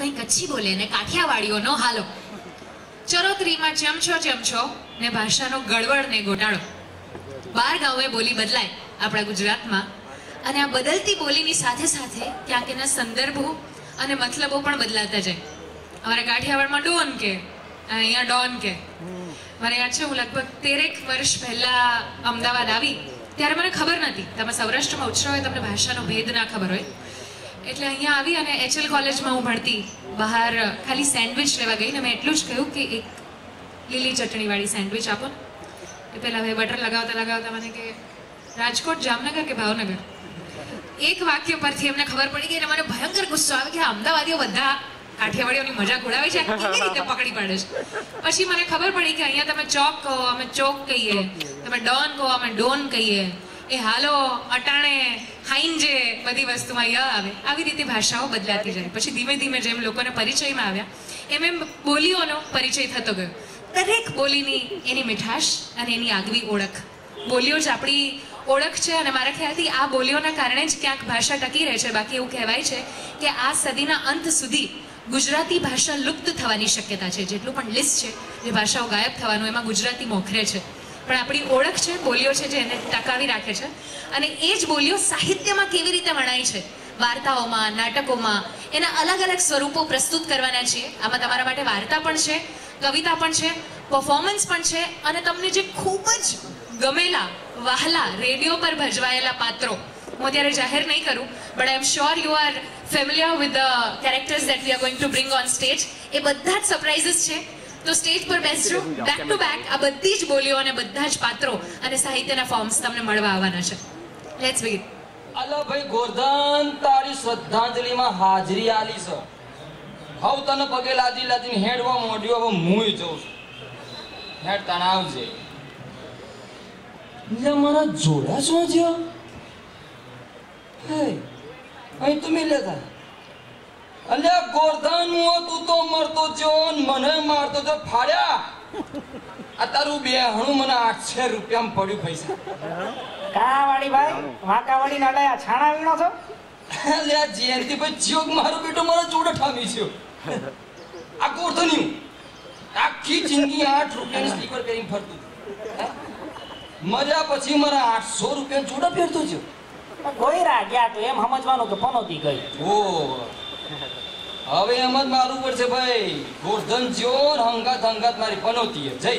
કંઈ કચ્છી બોલે ને કાઠિયાવાડીઓનો હાલો. ચરોતરીમાં ચમછો ચમછો ને ભાષાનો ગળવડ ને ગોટાળો. બાર ગાઉએ બોલી બદલાય આપણા ગુજરાતમાં. અને આ બદલતી બોલીની સાથે સાથે ક્યાંક એના સંદર્ભો અને મતલબો પણ બદલાતા જાય. અમારા કાઠિયાવાડમાં ડોન કે અહીંયા ડોન કે. મારે યાદ છે, હું લગભગ તેરેક વર્ષ પહેલા અમદાવાદ આવી, ત્યારે મને ખબર નથી તમે સૌરાષ્ટ્રમાં ઉછરો હોય, તમને ભાષાનો ભેદ ના ખબર હોય. એટલે અહીંયા આવી અને એચએલ કોલેજમાં હું ભણતી. બહાર ખાલી સેન્ડવિચ લેવા ગઈ ને મેં એટલું જ કહ્યું કે એક લીલી ચટણીવાળી સેન્ડવિચ આપો ને. એ પહેલાં હવે બટર લગાવતા લગાવતા મને કે રાજકોટ જામનગર કે ભાવનગર? એક વાક્ય પરથી એમને ખબર પડી ગઈ અને મને ભયંકર ગુસ્સો આવે કે અમદાવાદીઓ બધા કાઠિયાવાડીઓની મજાક ઉડાવે છે કેવી રીતે પકડી પાડે છે? પછી મને ખબર પડી કે અહીંયા તમે ચોક કહો અમે ચોક કહીએ. તમે ડોન કહો અમે ડોન કહીએ. એ હાલો અટાણે હાઈંજે બધી વસ્તુમાં ય આવે, આવી રીતે ભાષાઓ બદલાતી જાય. પછી ધીમે ધીમે જેમ લોકોને પરિચયમાં આવ્યા, એમ એમ બોલીઓનો પરિચય થતો ગયો. દરેક બોલીની એની મીઠાશ અને એની આગવી ઓળખ. બોલીઓ જ આપણી ઓળખ છે અને મારા ખ્યાલથી આ બોલીઓના કારણે જ ક્યાંક ભાષા ટકી રહે છે. બાકી એવું કહેવાય છે કે આ સદીના અંત સુધી ગુજરાતી ભાષા લુપ્ત થવાની શક્યતા છે. જેટલું પણ લિસ્ટ છે, જે ભાષાઓ ગાયબ થવાનું, એમાં ગુજરાતી મોખરે છે. પણ આપણી ઓળખ છે, બોલીઓ છે જે એને ટકાવી રાખે છે. અને એ જ બોલીઓ સાહિત્યમાં કેવી રીતે વણાય છે? વાર્તાઓમાં, નાટકોમાં, એના અલગ અલગ સ્વરૂપો પ્રસ્તુત કરવાના છીએ. આમાં તમારા માટે વાર્તા પણ છે, કવિતા પણ છે પરફોર્મન્સ પણ છે અને તમને જે ખૂબ જ ગમેલા વહાલા રેડિયો પર ભજવાયેલા પાત્રો હું અત્યારે જાહેર નહીં કરું but I am sure you are familiar with the characters that we are going to bring on stage એ બધા જ સરપ્રાઇઝીસ છે. તો સ્ટેજ પર બેસજો. બેક ટુ બેક આ બધી જ બોલીઓ અને બધા જ પાત્રો અને સાહિત્યના ફોર્મ્સ તમને મળવા આવવાના છે. લેટ્સ બિગિન અલા ભાઈ ગોરધન, તારી શ્રદ્ધાંજલિમાં હાજરી આલી છે. હવ તને પગે લાદી લાદીને હેડવા મોડ્યો, હવે હું જઉં છું. હેડ તણાવ છે લે મારા જોડા શું છે? અહીં તમે લેતા. અલ્યા ગોરધન હું તું તો મરતો જોન મને મારતો તો ફાડ્યા. આ તારું બે હણું મને આઠસો રૂપિયામાં પડ્યું પૈસા. કા વાળી ભાઈ વાંકા વાળી ના છાણા વીણો છો. અલ્યા જયંતિ ભાઈ જોગ મારો બેટો મારો જોડે ઠામી છે. આ ગોરધન્યું. આખી જિંદગી આઠ રૂપિયાની સ્લીપર પહેરીને ફરતું મજા મર્યા પછી મારા આઠસો રૂપિયા જોડે પહેરતો છે. કોઈ રાગ્યા તો એમ સમજવાનું કે પનોતી ગઈ. ઓ હવે એમ જ મારું પડશે ભાઈ. ગોરધન જ્યો ને હંગાત હંગાત મારી પનોતી. જય.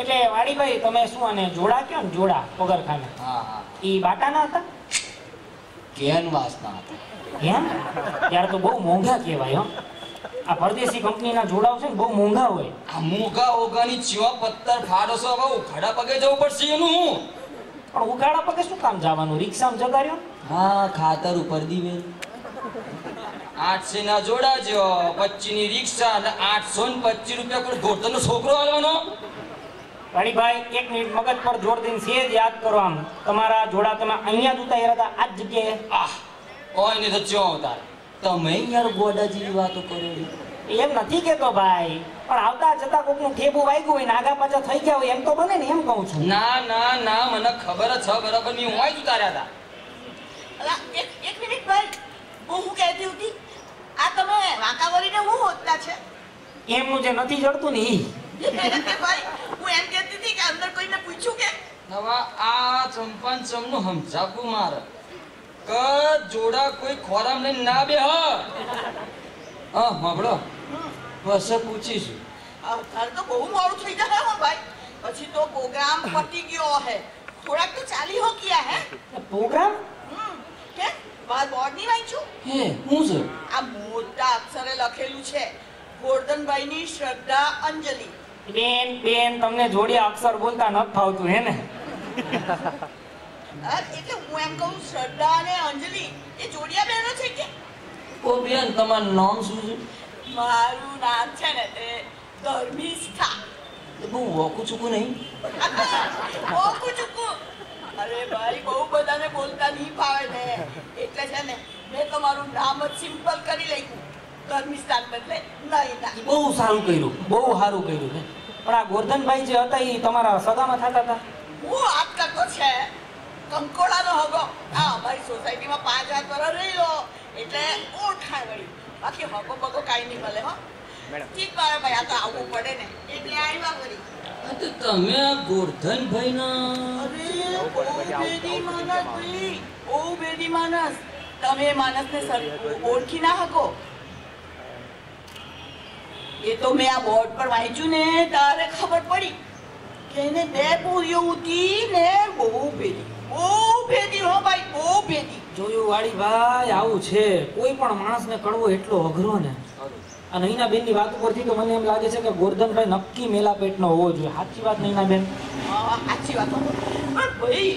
એટલે વાડીભાઈ તમે શું આને જોડા કયો ને? જોડા પગરખાને. હા હા. ઈ બાટાના હતા? કેનવાસના હતા. કેમ? ત્યારે તો બહુ મોંઘા કહેવાય હો. આ પરદેશી કંપનીના જોડાઓ છે ને બહુ મોંઘા હોય. આ મોંઘા ઓગાની ચિવા પત્તર ફાડોસો હવે ઉઘાડા પગે જવું પડશે એનું. હું પણ ઉગાડા પગે શું કામ જવાનું? રિક્ષામાં જગાડ્યો હા ખાતર ઉપર દિવેલ. આઠસો ના જોડા જો પચી ની રિક્ષા અને આઠસો ને પચી રૂપિયા કોઈ ગોરધન નો છોકરો આવવાનો વાડીભાઈ એક મિનિટ મગજ પર જોર દઈને સેજ યાદ કરો આમ. તમારા જોડા તમે અહીંયા જ ઉતાર્યા હતા આ જ જગ્યાએ. આહ ઓય ને તો ચો તાર તમે યાર ગોડા જેવી વાતો કરો. એમ નથી કેતો ભાઈ પણ આવતા જતા કોકનું ઠેબુ વાગ્યું હોય ને આગા પાછા થઈ ગયા હોય એમ તો બને ને એમ કહું છું. ના ના ના મને ખબર જ છે બરાબરની હું જ ઉતાર્યા હતા. અલા, એક એક મિનિટ ભાઈ હું શું કહેતી હતી? આ તમે વાંકાવરીને હું હોતતા છે? એમનું જે નથી જડતું ને ઈ. ભાઈ હું એમ કહેતી હતી કે અંદર કોઈને પૂછ્યું કે? નવા આ ચંપન ચમનું સમજાવવું મારે. ક જોડા કોઈ ખોરામ લઈને ના બે હ. હા માબડો બસ પૂછીશું. તારે તો બહુ મોડું થઈ જાય હો ભાઈ. પછી તો પ્રોગ્રામ પતી ગયો હે. થોડાક તો ચાલી હો ગયા હે. પ્રોગ્રામ? હમ, કે બાર બોર્ડ નહીં વાંચ્યું? હે હું છે? આ મોટા અક્ષરે લખેલું છે ગોરધનભાઈની શ્રદ્ધા અંજલિ. બેન બેન તમને જોડિયા અક્ષર બોલતા નથી ફાવતું હે ને? એટલે હું એમ કહું શ્રદ્ધા અને અંજલિ એ જોડિયા બહેનો છે કે? ઓ બેન તમારું નામ શું છે? મારું નામ છે ને તે ધર્મિષ્ઠા. બહુ ઓકું ચૂકું નહીં. અરે ભાઈ બહુ બધાને બોલતા નહીં ફાવે ને. એટલે છે ને મેં તમારું નામ જ સિમ્પલ કરી લખ્યું. ધર્મિષ્ઠાન બદલે નહીં બહુ સારું કર્યું બહુ સારું કર્યું હે પણ આ ગોરધનભાઈ જે હતા એ તમારા સગામાં થતા હતા? હું વાત કરતો છે કંકોડાનો હગો. આ અમારી સોસાયટીમાં પાંચ હાથ વર્ષ રહ્યો એટલે ઓળખાણ વળી. બાકી હગો બગો કાંઈ નહીં મળે હો. ઠીક મારા ભાઈ આ તો આવવું પડે ને. એટલે આવ્યા વળી. તમે આ ગોરધનભાઈના. અરે બહુ બેદી માણસ ભાઈ બહુ બેદી માણસ તમે સર- ઓળખી ના શકો. એ તો મેં આ બોર્ડ પર વાંચ્યું ને તારે ખબર પડી કે એને બે પૂરીઓ ઉતી ને બહુ ભેદી. બહુ ભેદી હો ભાઈ બહુ ભેદી. જોયું વાળી ભાઈ આવું છે. કોઈ પણ માણસને કડવો એટલો અઘરો ને. અને અહીંના બેનની વાત ઉપરથી તો મને એમ લાગે છે કે ગોરધનભાઈ નક્કી મેલા પેટનો હોવો જોઈએ. સાચી વાત નહીં બેન સાચી વાત પણ ભાઈ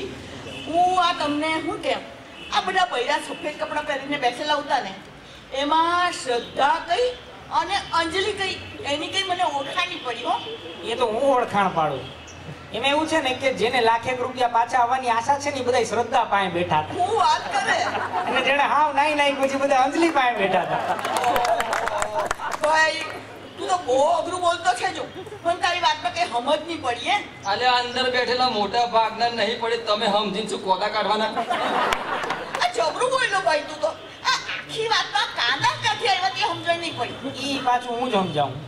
હું આ તમને શું કેમ? આ બધા બૈરા સફેદ કપડાં પહેરીને બેસેલા હતા ને એમાં શ્રદ્ધા કઈ અને અંજલિ કઈ? એની કઈ મને ઓળખાણ પડી હો. એ તો હું ઓળખાણ પાડું. એમાં એવું છે ને કે જેને લાખેક રૂપિયા પાછા આવવાની આશા છે ને એ બધા શ્રદ્ધા પાસે બેઠા હતા. હું વાત કરે. અને જેને હાવ નાઈ નાઈ પછી બધા અંજલિ પાસે બેઠા હતા. ભાઈ તું તો બહુ અઘરું બોલતો છે જો. પણ તારી વાતમાં કઈ સમજ નહીં પડી હે અલે અંદર બેઠેલા મોટા ભાગના નહીં પડે તમે સમજીને શું કોદા કાઢવાના? જબરું બોલ્યો ભાઈ તું તો. આખી વાતમાં કાંદા ક્યાંથી આવ્યા તે સમજણ નહીં પડી. ઈ પાછું હું જ સમજાવું.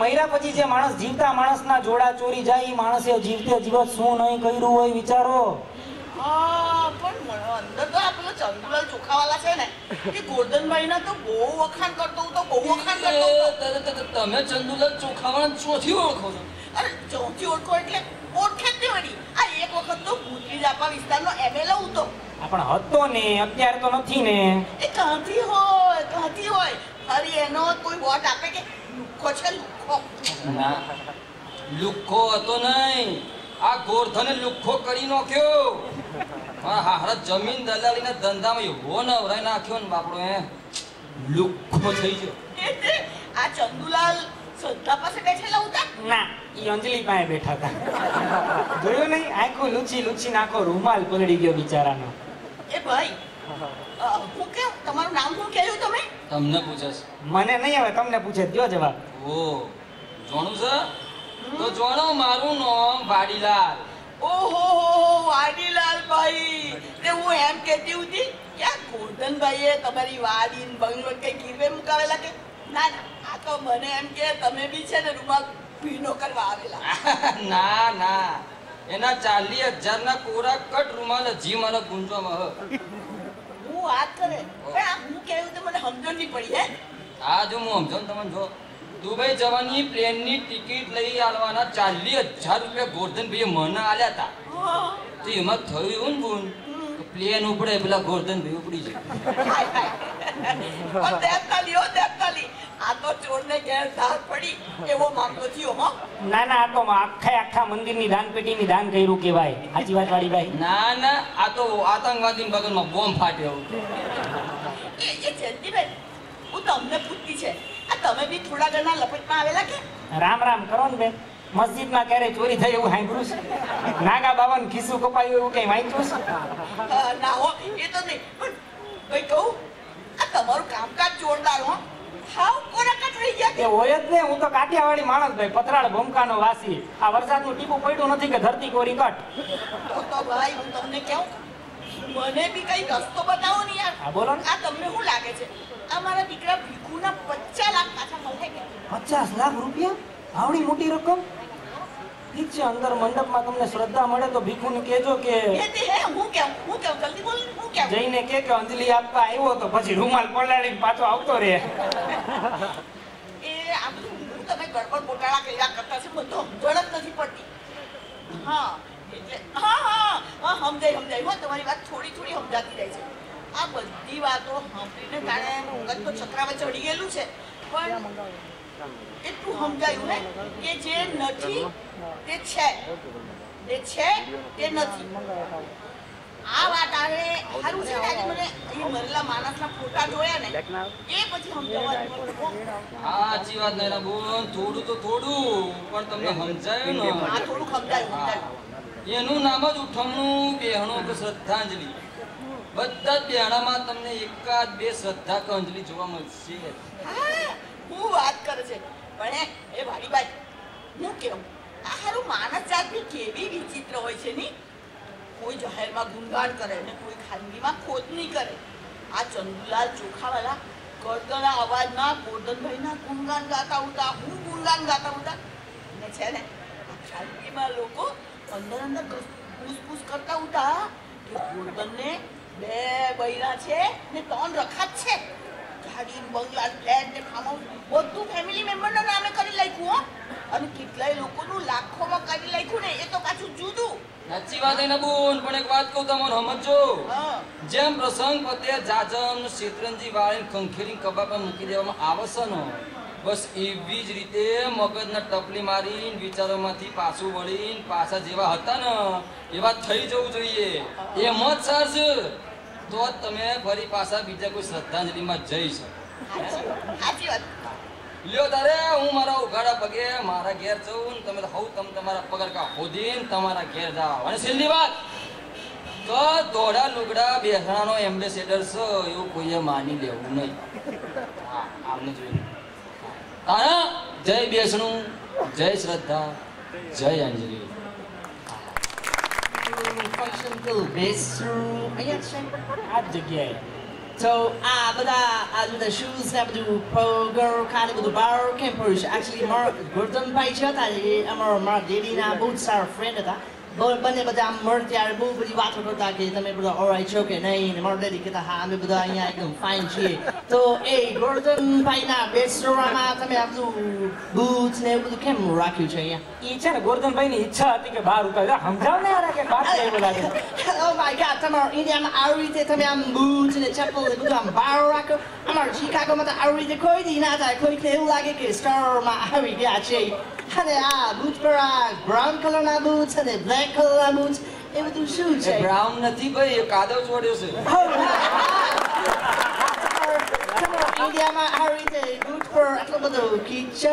મહિના પછી જે માણસ જીવતા માણસના જોડા ચોરી જાય એ માણસે જીવતે જીવત શું નહીં કર્યું હોય વિચારો. હા પણ અંદર તો આ પેલો ચંદુલાલ ચોખાવાલા છે ને એ ગોરધનભાઈના તો બહુ વખાણ કરતો હું તો બહુ વખાણ કરતો તમે ચંદુલાલ ચોખાવાળા ચોથી ઓળખો છો? અરે ચોથી ઓળખો એટલે ઓળખે જ વળી. આ એક વખત તો ભૂતરી જાપા વિસ્તારનો એમએલએ હતો પણ હતો ને અત્યારે તો નથી ને. એ કાંથી હોય કાંથી હોય. ફરી એનો કોઈ વોટ આપે કે લુખ્ખો છે લુખ્ખો ના લુખ્ખો હતો નહીં. આ ગોરધને લુખ્ખો કરી નાખ્યો. હા હારા જમીન દલાલીના ધંધામાં એવો નવરાઈ નાખ્યો ને બાપડો એ લુખ્ખો થઈ ગયો. આ ચંદુલાલ શ્રદ્ધા પાસે બેઠેલા હતા ના ઈ અંજલિ પાસે બેઠા હતા. જોયું નહીં? આખું લૂછી લૂછી નાખો રૂમાલ પલળી ગયો બિચારાનો. એ ભાઈ હું કેમ તમારું નામ શું કહ્યું તમે? તમને પૂછે મને નહીં હવે તમને પૂછે દ્યો જવાબ. ઓ જોણું છે? તો જોણો મારું નામ વાડીલાલ. ઓહો વાડીલાલ ભાઈ. તે હું એમ કહેતી હતી કે આ ગોરધનભાઈએ તમારી વાડી બંગલો કઈ ગીરવે મુકાવેલા કે? ના ના આ તો મને એમ કે તમે બી છે ને રૂમાલ ભીનો કરવા આવેલા. ના ના. એના ચાલીસ હજાર ના કોરા કટ રૂમાલ હજી મને ગુંજવામાં હ. હું વાત કરે. હું કેવું તો મને સમજણ નહીં પડી હે? આ જો હું સમજો તમને જો. દુબઈ જવાની પ્લેનની ટિકિટ લઈ આવવાના ચાલીસ હજાર રૂપિયા ગોરધનભાઈએ મને આલ્યા હતા તો એમાં થયું એવું ને ગુણ પ્લેન ઉપડે પેલા ગોરધનભાઈ ઉપડી જાય. પણ દેવતાલી હો આ તો ચોરને ઘેર ધાક પડી. એવો મામલો થયો હો. ના ના આ તો આખા આખા મંદિરની દાન પેટીની દાન કર્યું કેવાય સાચી વાત વાળી ભાઈ. ના ના આ તો આતંકવાદી બગલમાં બોમ્બ ફાટ્યો. એ હું તમને પૂછતી છે તમે બી થોડા લપેટમાં આવેલા કે? રામ રામ કરો ને બેન. મસ્જિદમાં ક્યારે ચોરી થઈ એવું સાંભળ્યું છે? નાગા બાવાનું ખિસ્સું કપાયું એવું કઈ વાંચ્યું છે? ના હો એ તો નહીં. પણ ભાઈ કહું? આ તમારું કામકાજ જોરદાર હો. હાવ કોરાકટ રહી ગયા એ હોય જ ને. હું તો કાઠિયાવાડી માણસ ભાઈ પથરાળ ભૂમકાનો વાસી. આ વરસાદનું ટીપું પડ્યું નથી કે ધરતી કોરી કટ તો તો ભાઈ હું તમને કહું મને બી કઈ રસ્તો બતાવો ને યાર. હા બોલો ને. આ તમને શું લાગે છે? આ મારા દીકરા ભીખુના પચાસ લાખ પાછા મળે પચાસ લાખ રૂપિયા? આવડી મોટી રકમ? ઠીક છે અંદર મંડપમાં તમને શ્રદ્ધા મળે તો ભીખુને કહેજો કે હે હું કેમ? હું કેમ? જલ્દી બોલ હું કેમ? જઈને કે કે અંજલિ આપવા આવ્યો તો પછી રૂમાલ પલાળીને પાછો આવતો રહે. એ આ બધું હું તમે ગડબડ ગોટાળા કર્યા કરતા છે બધો સમજણ જ નથી પડતી. હા એટલે હા હા હા સમજાય સમજાય હો તમારી વાત થોડી થોડી સમજાતી જાય છે. આ બધી વાતો સાંભળીને કારણે મગજ તો છકરામાં ચડી ગયેલું છે. પણ એટલું સમજાયું ને કે જે નથી તે છે. જે છે તે નથી. આ વાત આવે સારું છે આજે મને એ મરેલા માણસના ફોટા જોયા ને એ પછી સમજાવવાનું હા સાચી વાત નૈના બોલ થોડું તો થોડું પણ તમને સમજાયું ને? હા થોડું સમજાયું સમજાયું. એનું નામ જ ઉઠમણું બેહણું કે શ્રદ્ધાંજલિ. બધા જ તમને એકાદ બે શ્રદ્ધા કે અંજલિ જોવા મળશે. હા, વાત કરે છે. પણ એ એ વાડીબાઈ હું કેવું? આ હારું માનસ જાતની કેવી વિચિત્ર હોય છે ની? કોઈ જાહેરમાં ગુંગાણ કરે ને કોઈ ખાનગીમાં ખોદની કરે. આ ચંદુલાલ ચોખાવાળા ગોરધનના અવાજમાં ગોર્ધનભાઈના ગુંગાન ગાતા ઉતા હું ગુંગાન ગાતા ઉતા ને છે ને ખાનગીમાં લોકો અંદર અંદર પૂછપૂછ કરતા ઉતા કે ગોરધનને બે બૈરા છે ને ત્રણ રખાત છે. ગાડી બંગલા ફ્લેટ ને ફાર્મ બધું ફેમિલી મેમ્બરના નામે કરી લખ્યું હો. અને કેટલાય લોકોનું લાખોમાં કરી લખ્યું ને એ તો પાછું જુદું. સાચી વાત એને બોલ પણ એક વાત કહું તમને સમજો જેમ પ્રસંગ પતે જાજમ શેતરંજી વાળીને કંખેરી કબાબમાં મૂકી દેવામાં આવશે ન બસ એવી જ રીતે મગજના ટપલી મારીને વિચારોમાંથી પાછું વળીને પાછા જેવા હતા ને એવા થઈ જવું જોઈએ. એમ જ સર તો જ તમે ફરી પાછા બીજા કોઈ શ્રદ્ધાંજલિમાં જઈ શકો. લ્યો તારે હું મારા ઉઘાડા પગે મારા ઘેર જઉં ને તમે હવ તમે તમારા પગરકા ખોદીને તમારા ઘેર જાઓ. અને છેલ્લી વાત તો દોડા લુગડા બેસણાનો એમ્બેસેડર છે એવું કોઈએ માની લેવું નહીં. હા આમને જોઈને તારા જય બેસણું જય શ્રદ્ધા જય અંજલિ. function to this room. Ayan, syempre, adjagay. So, ah, but ah, do the shoes, I do pogo, kind of the bar, campers. Actually, Mark Gordon by Jota, I'm ah, Mark Diddy, and boots our friend ah, that. બંને બધા આમ મળતી ત્યારે બહુ બધી વાતો કરતા કે તમે બધા ઓરાઈ છો કે નહીં ને મારા ડેડી કહેતા હા અમે બધા અહીંયા એકદમ ફાઇન છીએ તો એ ગોરધનભાઈના રેસ્ટોરન્ટમાં તમે આ બધું બૂટ ને એવું બધું કેમ રાખ્યું છે અહીંયા ઈ છે ને ગોરધનભાઈની ઈચ્છા હતી કે બહાર ઉતાર. સમજાવ ને યાર કે બહાર કેવું લાગે. ઓ માય ગોડ તમારા ઇન્ડિયામાં આવી રીતે તમે આમ બૂથ ને ચપ્પલ ને બધું આમ બહાર રાખો. અમારા શિકાગોમાં તો આવી રીતે કોઈ દી ના થાય. કોઈકને એવું લાગે કે સ્ટારમાં આવી ગયા છે. અને આ બૂટ પર આ બ્રાઉન કલરના બૂટ અને બ્લેક કલરના બૂટ એ બધું શું છે? બ્રાહ્મણ નથી ભાઈ એ કાદવ છોડ્યો છે. ઇન્ડિયામાં આવી રીતે બૂટ પર આટલો બધો કીચડ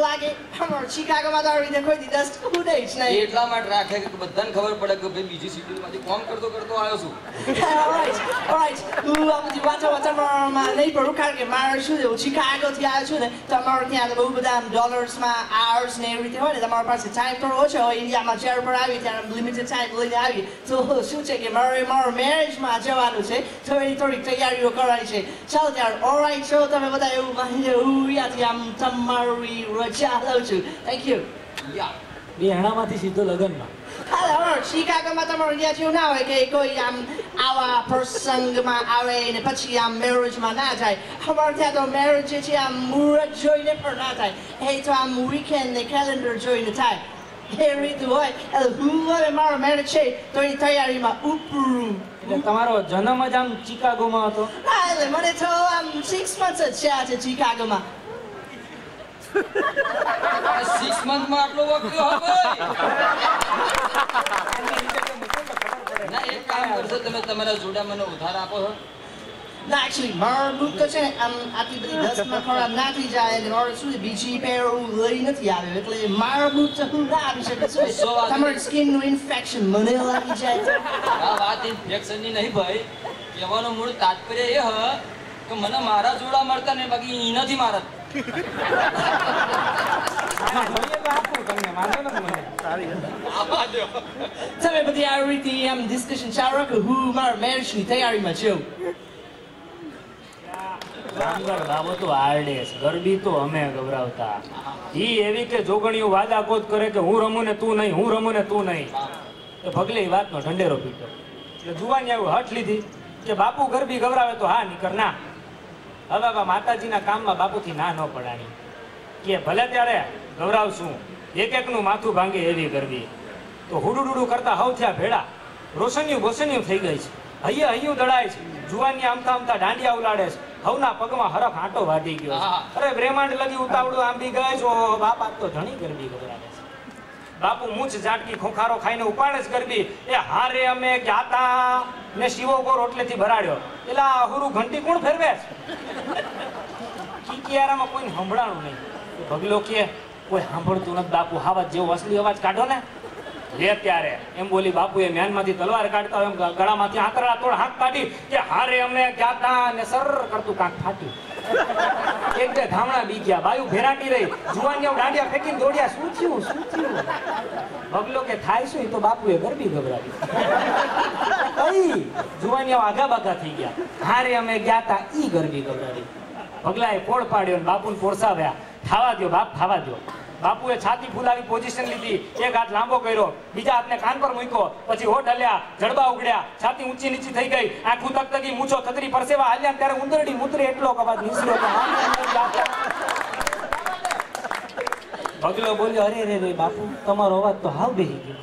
લાગે અમારા શિકાગોમાં તો આવી રીતે કોઈ દિવસ ઉડે જ નહીં એટલા માટે રાખે કે બધાને ખબર પડે કે ભાઈ બીજી સિટીમાંથી કોમ કરતો કરતો આવ્યો છું. Alright, alright. હું આ બધી વાતો વાતાવરણમાં નહીં પડું કારણ કે મારે શું છે હું ચિકાગોથી આવ્યો છું ને તો અમારે ત્યાં બહુ બધા ડોલર્સમાં આર્સ ને એવી રીતે હોય ને તમારી પાસે ટાઈમ થોડો ઓછો હોય ઇન્ડિયામાં જ્યારે પર આવી ત્યારે લિમિટેડ ટાઈમ લઈને આવી તો શું છે કે મારે મારા મેરેજમાં જવાનું છે એની થોડીક તૈયારીઓ કરવાની છે. ચાલો ત્યારે ઓલરાઈટ છો તમે બધા એવું માની હું ત્યાંથી આમ તમારી રજા લઉં છું થેન્ક યુ યા બે હણામાંથી સીધો લગ્નમાં હાલો, હવે શિકાગોમાં તમારે ત્યાં જેવું ના હોય કે કોઈ આમ આવા પ્રસંગમાં આવે ને પછી આમ મેરેજમાં ના જાય અમારે ત્યાં તો મેરેજ જે છે આમ મુહૂર્ત જોઈને પણ ના થાય એ તો આમ વીકેન્ડ ને કેલેન્ડર જોઈને થાય એ રીતું હોય એટલે હું હવે મારો મેરેજ છે તો એની તૈયારીમાં ઉપરું એટલે તમારો જન્મ જ આમ ચિકાગોમાં હતો? ના એટલે મને તો આમ સિક્સ મંથ્સ જ છે આજે ચિકાગોમાં સિક્સ મંથમાં આટલો વખત ના એક કામ કરશો તમે તમારા જોડા મને ઉધાર આપો છો ના એકચ્યુઅલી મારો બુક તો છે ને આમ આટલી બધી દસમાં ખરાબ ના થઈ જાય અને મારે શું છે બીજી પેર હું લઈ નથી આવ્યો એટલે મારો બુક તો હું ના આવી શકું વાત તમારી સ્કિનનું ઇન્ફેક્શન મને લાગી જાય આ વાત ઇન્ફેક્શનની નહીં ભાઈ કહેવાનો મૂળ તાત્પર્ય એ હ કે મને મારા જોડા મળતા ને બાકી ઈ નથી મારા તમે બધી આ રીતે આમ ડિસ્કશન ચાલુ રાખો હું મારા મેરેજની તૈયારીમાં છું આરડેસ ગરબી તો અમે ગભરાવતા. ઈ એવી કે જોગણીઓ વાદા કરે કે હું રમું ને તું નહીં, હું રમું ને તું નહીં. એ ભગલે વાતનો ઢંઢેરો પીટો એટલે જુવાની આવું હઠ લીધી કે બાપુ ગરબી ગવરાવે તો હા, નીકર ના. હવે બા માતાજીના કામમાં બાપુથી ના ન પડાણી. કે ભલે ત્યારે ગવરાવશું એક એકનું માથું ભાંગે એવી ગરબી. તો હુડુડુડુ કરતા હવ થયા ભેડા રોશનિયું બોશનિયું થઈ ગઈ છે. હૈયે હૈયું દડાય છે. જુવાની આમતા આમતા દાંડિયા ઉલાડે છે. હવના પગમાં હરખ આંટો વાટી ગયો. અરે બ્રેમાંડ લગી ઉતાવળું આંબી ગયે છો? બાપા તો ઘણી ગરબી ગભરાવે છે. બાપુ મૂછ ઝાટકી ખોખારો ખાઈને ઉપાડે જ ગરબી. એ હારે અમે જ્ઞાતા ને શિવો ગો રોટલેથી ભરાડ્યો. એલા હુરુ ઘંટી કોણ ફેરવે છે? કિકિયારામાં કોઈને સંભળાણું નહીં. ભગલો કે કોઈ સાંભળતું નથી બાપુ. હાવા જેવો અસલી અવાજ કાઢો ને. લે ત્યારે. એમ બોલી બાપુએ મ્યાનમાંથી તલવાર કાઢતા એમ ગળામાંથી આંતરડા તોડ હાથ કાઢી કે હારે અમે જાતા ને સર કરતું કાંક ફાટ્યું એક બે ધામણા બી બાયુ ભેરાટી રહી. જુવાનીઓ દાંડિયા ફેંકીને દોડ્યા. શું થયું? શું થયું? ભગલો કે થાય શું? તો બાપુએ ગરબી ગભરાવી. કઈ જુવાનીઓ આગા બાગા થઈ ગયા. હારે અમે ગયા તા ઈ ગરબી ગભરાવી. પગલાએ પોળ પાડ્યો ને બાપુને પોરસાવ્યા. થાવા દ્યો, બાપ ખાવા દ્યો. બાપુએ છાતી ફૂલાવી પોઝિશન લીધી, એક હાથ લાંબો કર્યો, બીજા હાથને કાન પર મૂક્યો, પછી હોઠ હલ્યા, જડબા ઉગડ્યા છાતી ઊંચી નીચી થઈ ગઈ, આંખું તકતકી મૂછો થતરી પરસેવા હાલ્યા ત્યારે ઉંદરડી મૂતરી એટલો અવાજ નીસર્યો. પગલો બોલ્યો, અરે રે રે બાપુ, તમારો અવાજ તો હાવ બેહી ગયો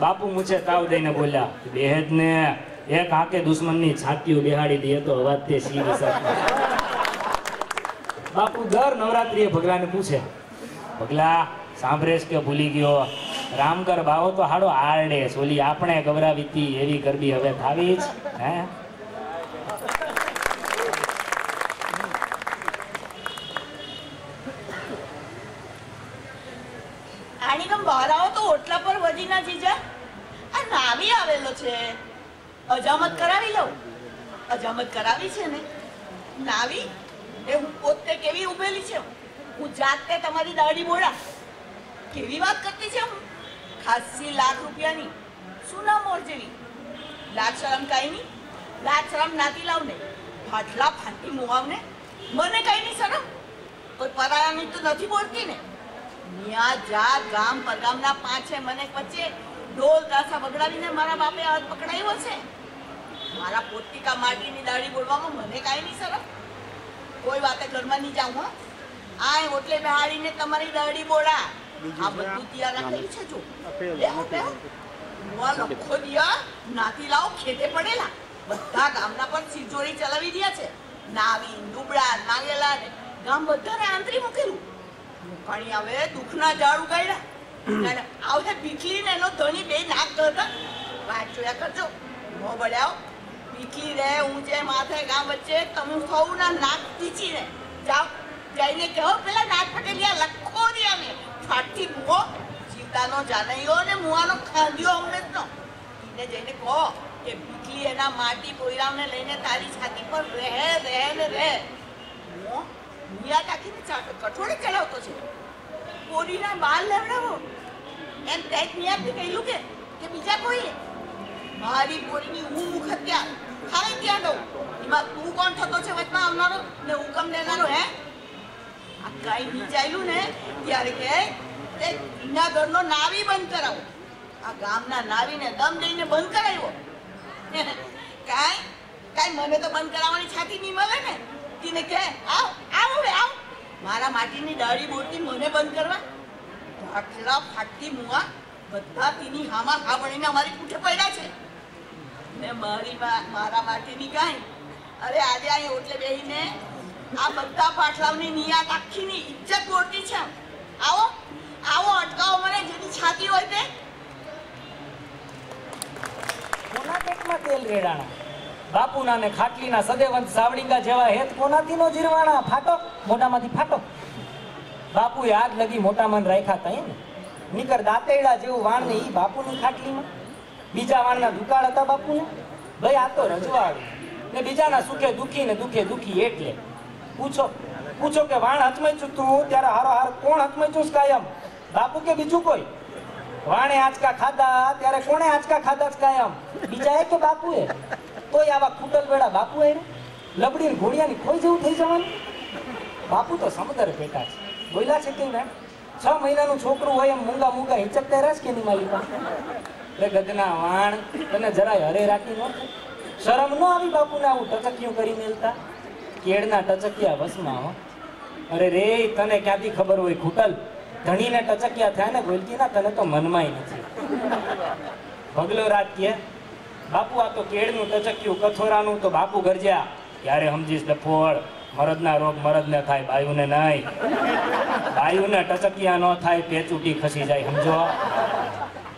બાપુ મૂછે તાવ દઈને બોલ્યા બેહેદ ને, એક હાકે દુશ્મનની છાતીઓ બેહાડી દે તો અવાજ તે સી બાપુ દર નવરાત્રીએ ભગવાન પૂછે ભગલા, સાંભળેશ કે ભૂલી ગયો? રામગર બાવો તો હાડો આરડે ઓલી આપણે ગભરાવીતી એવી ગરબી હવે થાવી જ, હે? આની કમ બહાર આવો તો ઓટલા પર વધીના જીજા. આ નાવી આવેલો છે. અજામત કરાવી લઉં? અજામત કરાવી છે ને? નાવી? એ હું પોતે કેવી ઉભેલી છે? હું જાતે તમારી દાઢી મોડા. કેવી વાત કરતી છે ખાસી લાખ રૂપિયાની. સુના મોર જેવી? લાખ શરમ કાંઈ નહીં લાખ શરમ નાતી લાવ ને ફાટલા ફાટી મુવાવ ને મને કાંઈ નહીં શરમ? કોઈ પરાયાની તો નથી બોલતી ને. ન્યા જા ગામ પરગામના પાંચે મને વચ્ચે ઢોલ તાસા બગડાવીને મારા બાપે હાથ પકડાયો છે. મારા પોતિકા માટીની દાઢી બોલવામાં મને કાંઈ નહીં શરમ? કોઈ વાતે ઘરમાં નહીં જાઉં, હો. આય ઓટલે બેહાડીને તમારી દાઢી બોડા આ બધું તૈયાર રાખેલું છે જો. બેહો બેહો. મુઆ લખો દિયા નાતી લાવો ખેતે પડેલા. બધા ગામના પર સિરજોરી ચલાવી રહ્યા છે. નાવી દુબળા નાગેલા ગામ બધાને આંતરી મૂકેલું. પાણી આવે દુઃખના ઝાડ ઉગાડ્યા આવે બીકલી ને એનો ધણી બે નાક કરતા વાત જોયા કરજો. મો બળ્યાઓ બીકલી રે ઊંચે માથે ગામ વચ્ચે તમે સૌના નાક ટીચી ને જાઓ. જઈને કહો, પેલા નાથ પટેલિયા લખો દે અમે ફાટથી મુઓ જીવતાનો જાનૈયો ને મુવાનો ખાંધ્યો અમને જ એને જઈને કહો કે બીકલી એના માટી પોયરાવને લઈને તારી છાતી પર રહે રહે ને રહે. હું નિયા કાકીને કઠોળે ચડાવતો છે. કોરીના બાલ લેવડાવો. એમ તેજ મિયાથી કહ્યું કે કે બીજા કોઈ મારી પોરીની હું મુખ હત્યા ખાલી ત્યાં દઉં. એમાં તું કોણ થતો છે વચમાં આવનારો? ને હુકમ દેનારો હે? કાંઈ નીચાયેલું ને ત્યારે કે તે ઘરનો નાવી બંધ કરાવો. આ ગામના નાવીને દમ દઈને બંધ કરાવ્યો. કાંઈ કાંઈ મને તો બંધ કરાવવાની છાતી નહીં મળે ને. તીને કે આવ આવ હવે, આવ. મારા માટીની દાઢી બોલતી મને બંધ કરવા. આટલા ફાટતી મુઆ બધા તીની હામાં હા બનીને અમારી પૂઠે પડ્યા છે. ને મારી મારા માટીની કાંઈ અરે આજે અહીં ઓટલે બેહીને આ બધા પાટલાઓની નિયાત આખીની ઇજ્જત બોલતી છે. આવો આવો અટકાવો મને જેની છાતી હોય તે. કોના પેટમાં તેલ રેડાણા? બાપુના ને ખાટલીના સદેવંત સાવડીંગા જેવા હેત કોનાથી નો જીરવાણા? ફાટો, મોઢામાંથી ફાટો. બાપુએ આગ લગી મોટા મન રાખ્યા તા ને. નીકર દાંતેડા જેવું વાણ ને ઈ બાપુની ખાટલીમાં. બીજા વાણના દુકાળ હતા બાપુને. ભાઈ આ તો રજવાડું. ને બીજાના સુખે દુખી ને દુખે દુખી એટલે. પૂછો પૂછો કે વાણ હાથમાં ચૂતું ત્યારે હારો હાર કોણ હાથમાં ચૂસ કાયમ? બાપુ કે બીજું કોઈ? વાણે આંચકા ખાધા, ત્યારે કોણે આંચકા ખાધા કાયમ? બીજા કે બાપુએ. તોય આવા ખૂટલ વેળા બાપુ એ લબડી ને ઘોડિયાની ખોઈ જેવું થઈ જવાનું. બાપુ તો સમદર બેટા છે. બોલ્યા છે કેવું ને છ મહિનાનું છોકરું હોય એમ મૂંગા મૂંગા હિંચકતા રહેશ કે નહીં મારી પાસે એટલે ગગના વાણ, તને જરાય હરે રાખી નો શરમ ન આવી બાપુને આવું ટચક્યું કરી મેલતા? કેળના ટચકિયા વસમાં હો. અરે રે, તને ક્યાંથી ખબર હોય ખૂટલ? ધણીને ટચકિયા થયા ને બોલતી ના, તને તો મનમાંય નથી. ભગલો રાત કે બાપુ, આ તો કેળનું ટચક્યું કથોરાનું તો બાપુ ગરજ્યા. ત્યારે સમજીશ ડફોળ મરદના રોગ મરદને થાય, બાયુને નહીં. બાયુને ટચકિયા ન થાય, પેચૂટી ખસી જાય, સમજો?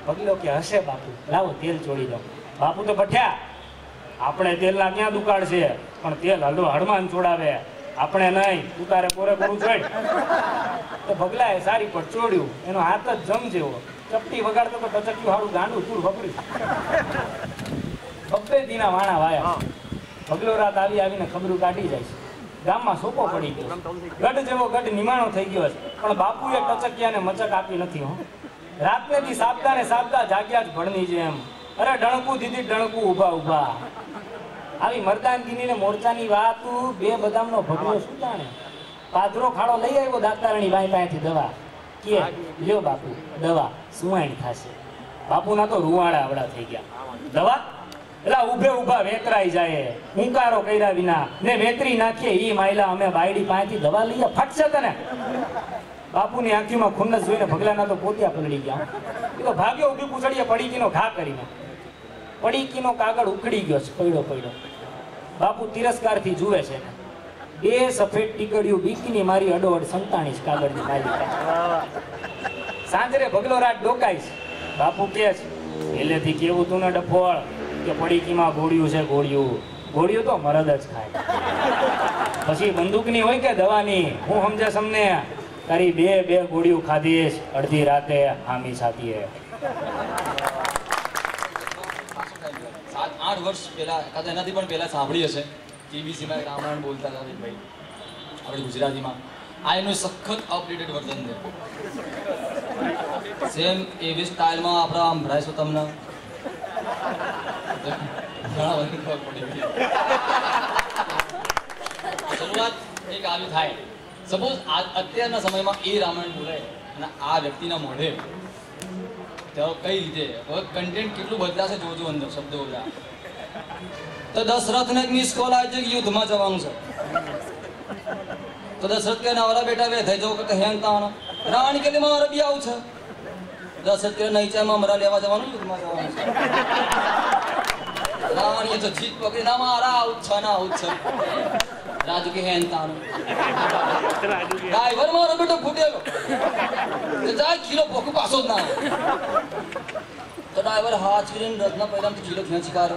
પગલો કે હશે બાપુ, લાવો તેલ ચોડી દો. બાપુ તો બઠ્યા આપણે તેલના ક્યાં દુકાળ છે? પણ તેલ હલડો હળમાન છોડાવે. આપણે નહીં ઉતારે પોરે પૂરું છોડ. તો ભગલાએ સારી પર ચોડ્યું. એનો હાથ જ જમ જેવો. ચપટી વગાડતો તો ટચક્યું હારું ગાંડું ચૂર વગડ્યું બબ્બે દીના વાણા વાયા. ભગલો રાત આવી આવીને ખબરું કાઢી જાય છે. ગામમાં સોપો પડી ગયો ગઢ જેવો ગઢ નિમાણો થઈ ગયો છે. પણ બાપુએ ટચકિયાને મચક આપી નથી હો. રાતને બી સાબદા ને સાબદા જાગ્યા જ ભણની જેમ. અરે ડણકું દીધી ડણકું ઊભા ઊભા. આવી મરદાનગીની ને મોરચાની વાત બે બદામનો ભગવો શું જાણે? પાદરો ખાડો લઈ આવ્યો દાતારણી બાઈ પાસેથી દવા. કે લ્યો બાપુ દવા સુવાણી થશે. બાપુના તો રૂવાડા આવડા થઈ ગયા. દવા? એટલે ઉભે ઊભા વેતરાઈ જાય. હુંકારો કર્યા વિના ને વેતરી નાખીએ ઈ માયલા અમે બાયડી પાસેથી દવા લઈએ ફટશે તને. બાપુની આંખીમાં ખુન્નસ જોઈને ભગલાના તો પોતિયા પલળી ગયા. એ તો ભાગ્યો ઊભી પૂછડીએ પડીકીનો ઘા કરીને. પડીકીનો કાગળ ઉખડી ગયો છે પડ્યો પડ્યો બાપુ તિરસ્કારથી જુએ છે બે સફેદ ટીકડીઓ બીકીની મારી અડોઅડ સંતાણીશ કાગળની માલિકા. સાંજરે ભગલો રાત ડોકાઈશ બાપુ કે છે, પહેલેથી કેવું તું ને ડફોળ? કે પડીકીમાં ગોળિયું છે ગોળિયું? ગોળિયું તો મરદ જ ખાય. પછી બંદૂકની હોય કે દવાની? હું સમજે સમને, તારી બે બે ગોળીઓ ખાધીશ અડધી રાતે હામી સાથીએ આઠ વર્ષ પહેલા, કાં તો એનાથી પણ પહેલાં સાંભળી હશે. ટીવીસીમાં રામાયણ બોલતા હતા ભાઈ આપણે ગુજરાતીમાં. આ એનું સખત અપડેટેડ વર્ઝન છે. સેમ એવી સ્ટાઇલમાં આપણે આમ ભરાઈશું તમને ઘણા બધી ખબર પડી શરૂઆત એક આવી થાય. સપોઝ અત્યારના સમયમાં એ રામાયણ બોલે અને આ વ્યક્તિના મોઢે તો કઈ રીતે? હવે કન્ટેન્ટ કેટલું બદલાશે જોજો અંદર, શબ્દો બધા. તો દશરથને એક મિસ કોલ આવી છે કે યુદ્ધમાં જવાનું છે. તો દશરથ કે નવરા બેટા વે થઈ જવું કે હેંગ તાણ રાણી કે મારે બી આવું છે. દશરથ કે નહીં ચા મરા લેવા જવાનું, યુદ્ધમાં જવાનું છે. રાણીએ તો જીત પકડી, ના, મારા આવું છે, ના, આવું છે. રાજુ કે હેંગ તાણ ડ્રાઈવર, મારો બેટો ફૂટેલો. જાય કિલો પોકું પાછો ના તો ડ્રાઈવર હાથ કરીને રથના પહેલાં કિલો ખેંચી કાઢે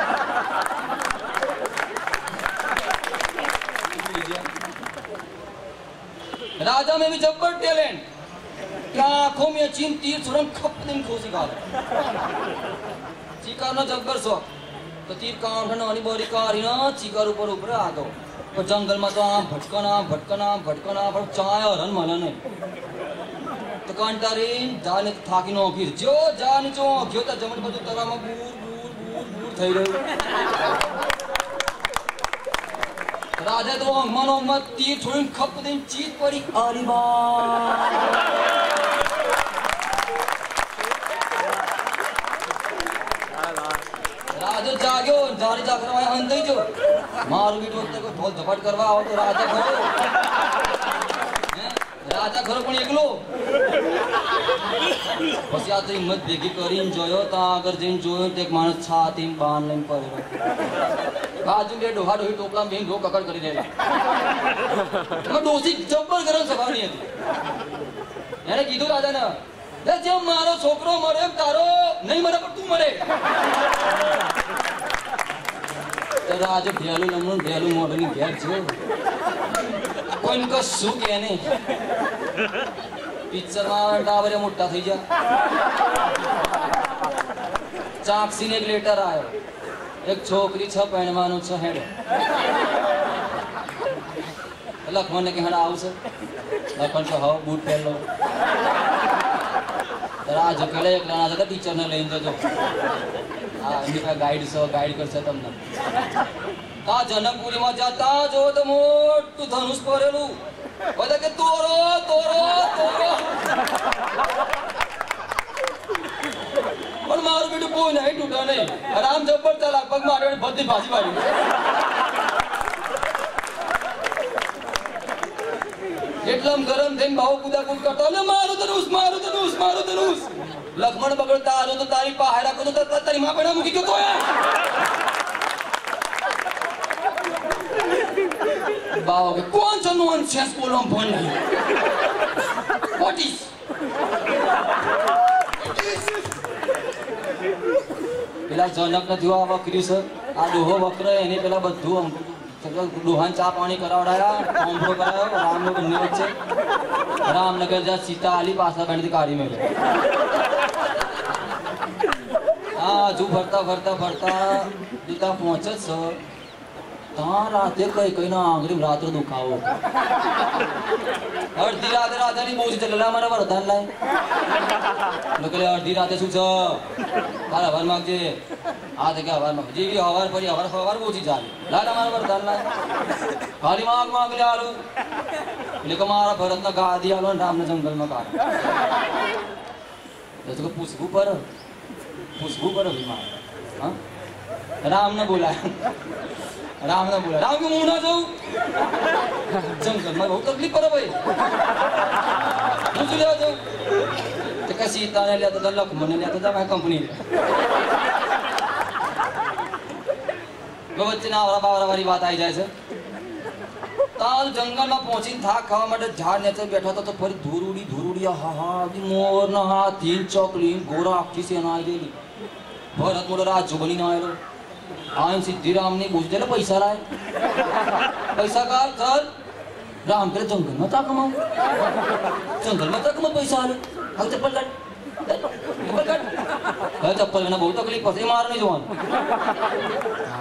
राजा में भी जब्बर टैलेंट क्या आंखों में चीन तीर सुरंग खप दिन खो सिखा ચીકારનો જબ્બર શોખ તો તીર કાંઠ નાની બોરી કાઢીને ચીકાર ઉપર ઉપર આગો તો જંગલમાં તો આમ ભટકના ભટકના ભટકના પણ ચાય હરણ મળે નહીં તો કંટારી જાને થાકી નોખી જો જા નીચો ગયો તો જમણ બધું તરામાં બૂર બૂર બૂર બૂર થઈ રહ્યું રાજા તો અંગમાં અંગમાં તીર છોડીને ખપ દઈને ચીત પડી અલીબા રાજો જાગ્યો જારી જાગરા વાય અંધાઈ જો મારું બીટું વખતે કોઈ ઢોલ ધપાટ કરવા આવો તો રાજા ખરો હે? રાજા ખરો પણ એકલો પછી આ તો હિંમત ભેગી કરીને જોયો ત્યાં આગળ જઈને જોયો તો એક માણસ છાતી બાન લઈને પડેલો બાજુ બે ડોહા ડોહી ટોપલા બેન ઢો કકડ કરી દેલા. એમાં ડોસી જબ્બર ગરમ સભાની હતી. એને કીધું રાજાને, લે જેમ મારો છોકરો મરે એમ તારો નહીં મરે, પણ તું મરે. તો રાજો ભેલું લમણું ભેલું મોઢું ઘેર જો કોઈને કશું કે નહીં પિક્ચરમાં ડાબરે મોટા થઈ જા ચાકસીને એક લેટર આવ્યો એક છોકરી છ પહેણવાનું છે હેડો. લખમને કે હેડા આવશે? લખણ છો હવ બૂટ પહેરલો. રાહ રાજ એક ના જતા ટીચરને લઈને જજો. હા એમની પાસે ગાઈડ છે ગાઈડ કરશે તમને. આ જનકપુરીમાં જતા જો તો મોટું ધનુષ ભરેલું બધા કે તોરો તોરો તોરો. મારું બેટું કોઈ નહીં તૂટે નહીં. આરામ જબ્બર ચાલા પગ મારે બધી ભાજી મારી એટલમ ગરમ થઈને ભાવ કુદા કુદ કરતો ને મારું ધનુષ મારું ધનુષ મારું ધનુષ. લક્ષ્મણ બગડતા આવ્યો તો તારી પાસે રાખો તો તારી- માં પણ મૂકી ગયો તો બાવો કે, કોણ છે નોન સેન્સ ફોન નહીં વોટ ઇઝ પેલા જનક નથી આ વકર્યું છે. આ ડોહો વકરે એને પેલા બધું ચલો ચા પાણી કરાવડાયા કોમ્પ્રો કરાયો, રામનો બંને વચ્ચે. રામનગર જા સીતા આલી પાછા બેઠી કાઢી મેલે હા, હજુ ફરતા ફરતા ફરતા જીતા પહોંચે છે. ત્યાં રાતે કઈ કઈ ના આંગળી રાત્રે દુખાવો. અડધી રાતે રાધાની બહુ છે લલા લાય. અડધી રાતે શું છે? તારે હવાર માંગજે. આ તો કે હવાર માંગ જેવી હવાર પડી, હવાર હવાર ઓછી ચાલે. મારા વરદાન લાય. ખાલી માંગ માંગ, લે, આલું. એટલે કે મારા ભરતના ગાદી આલો ને રામને જંગલમાં કાઢ. તો કે પૂછવું પર પૂછવું પર વિમાન હા? રામને બોલાય. રામને બોલાય રામ કે હું ના જાઉં? જંગલમાં બહુ તકલીફ પડે ભાઈ. હું શું લેવા જાઉં? તો કે સીતાને લેતો તો લખમને લેતો તો ભાઈ કંપની. વચ્ચે ના વાળા વાળી વાત આવી જાય છે. તાલ જંગલમાં પહોંચીને થાક ખાવા માટે ઝાડ નીચે બેઠો હતો તો ફરી ધૂરુડી ધૂરુડી હા હા મોર ના હાથ ચોકલી ગોરા આખી સેના આવી ગયેલી ભરત મોટો રાહ જોગલી ના આવેલો. આયન સિદ્ધિરામની પૂછતે ને પૈસા લાય પૈસા કા કર રામ કરે જંગલમાં તા કમાવ જંગલમાં તા કમાવ પૈસા હાલે હવે ચપ્પલ કાઢ હવે ચપ્પલ એને બહુ તકલીફ પડશે માર નહીં જોવાનું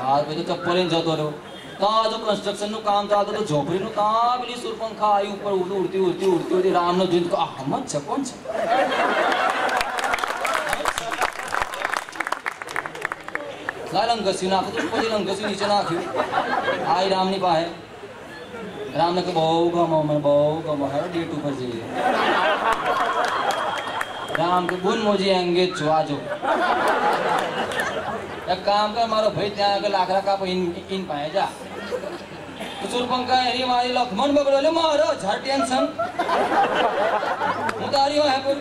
હા પછી ચપ્પલ લઈને જતો રહ્યો ત્યાં જો કન્સ્ટ્રક્શનનું કામ ચાલતું ઝોપડી નું ત્યાં પેલી સુરપંખા આવી ઉપર ઉડતી ઉડતી ઉડતી ઉડતી રામ નો જોઈને કહ્યું, આ હમત છે કોણ છે. લાય લંગસ્યું નાખ્યું તો પછી લંગસ્યું નીચે નાખ્યું. આઈ રામની પાસે. રામને કે બહુ ગમો, મને બહુ ગમો. હવે ડેટ ઉપર જઈએ. રામ કે, બુન મોજી એંગેજ છું, આજો. એક કામ કર, મારો ભાઈ ત્યાં આગળ લાકડા કાપ ઇન ઇન પાસે જા. તો સુરપંખા એની મારી લખમણ બગડો એટલે મારો હજાર ટેન્શન. હું તારી હે પર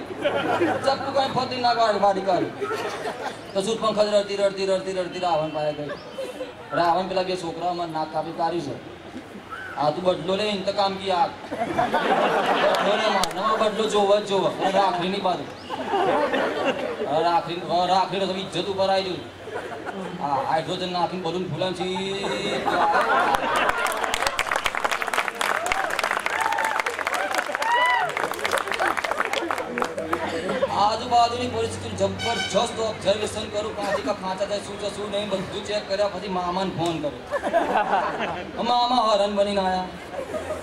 ચપ્પુ કઈ ફતી ના કાઢ મારી કાઢ. તો સુરપંખા જ રડતી રડતી રડતી રડતી રાવણ પાસે ગઈ. રાવણ પેલા બે છોકરા નાક કાપી કાઢ્યું છે. આ તું બદલો લે ઇંતકામ કી આગ. બદલો લે માં નવો બદલો જોવ જ જોવો. રાખડી ની બાજુ. રાખડી રાખડી તો ઇજ્જત ઉપર આવી જ હા હાઇડ્રોજન નાખીને બધું ફૂલાન છી. આજુબાજુની પરિસ્થિતિ જબરજસ્ત ઓબ્ઝર્વેશન કરું કાંથી કા ખાંચા થાય શું છે, શું નહીં, બધું ચેક કર્યા પછી મામાને ફોન કર્યો. મામા હરણ બનીને આવ્યા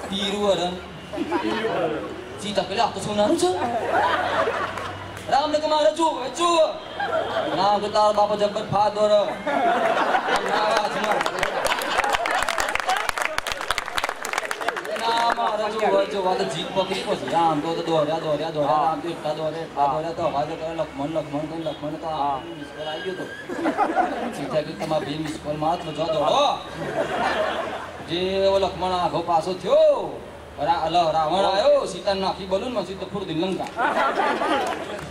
પીરુ હરણ. જી તકલે આ તો સોનારું છે. રામ ને કે મારે જો જો રામ તો તાર બાપા જબર ફાદર. ના મારે જો જો વાત જીત પકડી પછી આમ તો દોડ્યા દોડ્યા દોડ્યા આમ તો એટલા દોડે એટલા દોડ્યા તો અવાજ કરે લખમણ લખમણ કરીને લખમણ તો મિસકોલ આવી ગયો તો સીતા કે તમારા બે મિસકોલમાં તો જો દોડો. જે લખમણ આઘો પાછો થયો રાવણ આવ્યો સીતા નાખી બલૂનમાં સીતા ફૂડ દી લંકા.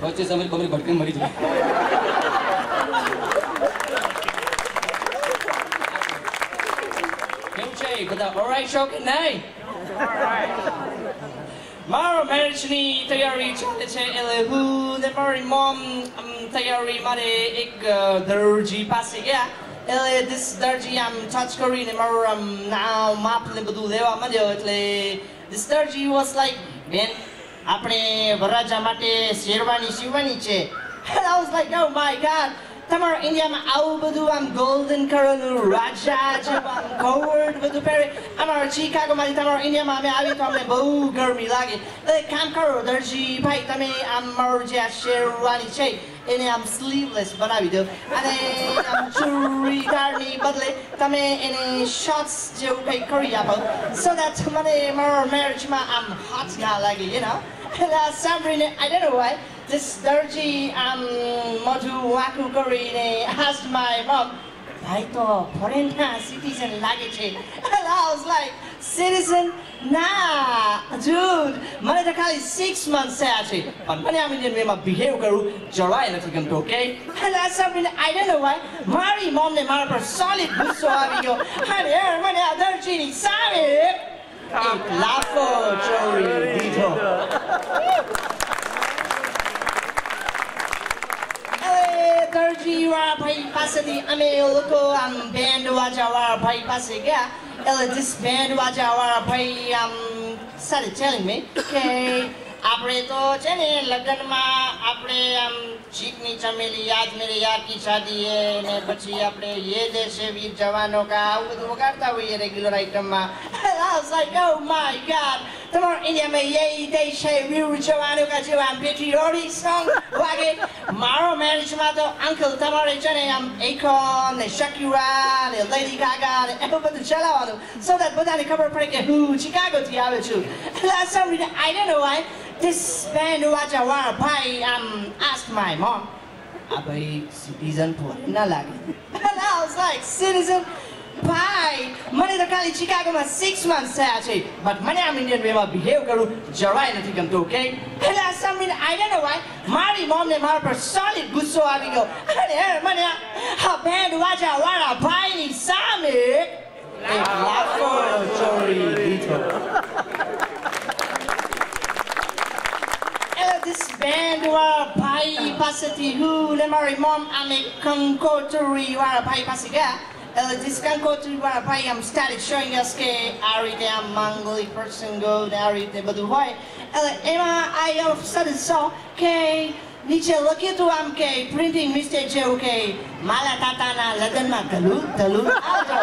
વચ્ચે સમય બમરી ભટકીને મરી જાય કેમ છે બધા? Alright શોખ નહીં? મારો મેરેજની તૈયારી ચાલે છે એટલે હું ને મારી મોમ આમ તૈયારી મારે એક અ, દરજી પાસે ગયા એટલે this દરજી આમ ટચ કરીને મારું આમ નામ માપ ને બધું લેવા માંડ્યો એટલે this દરજી was like બેન આપણે વરરાજા માટે શેરવાની સીવવાની છે and I was like oh my god. Tamar Indiam Aubadu Am Golden karalu Raja Jabam Coward Badu Perry Amar Chicago Mali Tamar Indiam Ame Abi Tome Bau Gurmi Lagi. The Kam Karo Darji Pai Tame Amar Jia Sherwani Che Ene Am Sleeveless Banabi Do. Ane Am Churi Darni Badle. Tame Ene Shots Jeu Pai Kori Yapo So that Mane Mar Marriage Ma Am Hot Ga Lagi, you know. La Sambrine, I don't know why. This દરજી આમ મોઢું વાંકું કરીને asked my mom ભાઈ તો ફોરેનના citizen લાગે છે and I was like citizen? ના dude. મને તો ખાલી સિક્સ મંથ થયા છે પણ મને આમ ઇન્ડિયન વેમાં બિહેવ કરવું જળવાય નથી ગમતું ઓકે and આ સાંભળીને I don't know why. મારી મોમને મારા પર સોલિડ ગુસ્સો આવી ગયો અને એ મને આ દરજીની સામે એક લાફો ચોરી દીધો અરે દરજી વાળા ભાઈ પાસેથી અમે લોકો આમ બેન્ડ વાજા વાળા ભાઈ પાસે ગયા એટલે this band વાજાવાળા ભાઈ આમ started telling me કે આપણે તો છે ને લગ્નમાં આપણે આમ ચીકની ચમેલી યાદ મેરે યાર કી શાદી હે ને પછી આપણે યે દેશ હે વીર જવાનો કા આવું બધું વગાડતા હોઈએ રેગ્યુલર આઇટમમાં I was like oh my god. Tomorrow India may yay day shay real Joanne Gajuan Bitri Rory song wagon Maro Managemato Uncle Tamare I'm Akon and Shakira and Lady Gaga and everybody so that but I cover break who Chicago Tiago too. That's something I don't know why this band what I asked my mom. I citizen for Nalagi. And I was like citizen ભાઈ મને તો ખાલી ચિકાગોમાં six month થયા છે but મને આમ Indian વેમાં behave કરવું જરાય નથી ગમતું ઓકે એટલે આ Samir I don't know why મારી મોમને મારા પર સોલિડ ગુસ્સો આવી ગયો અને એ મને આ- આ બેન્ડ વાજા વાળા ભાઈની સામે એક લાફો ચોરી દીધો એટલે this band વાળા ભાઈ પાસેથી હું ને મારી મોમ આમે કંકોત્રી વાળા ભાઈ પાસે ગયા એટલે this કંકોત્રી વાળા ભાઈ આમ started showing us કે આ રીતે આમ માંગલિક પ્રસંગો ને આ રીતે બધું હોય એટલે એમાં I all of a sudden saw કે નીચે લખ્યું હતું આમ કે પ્રિન્ટિંગ મિસ્ટેક જેવું કે માલા તાતાના લગ્નમાં ધલું ધલું આવજો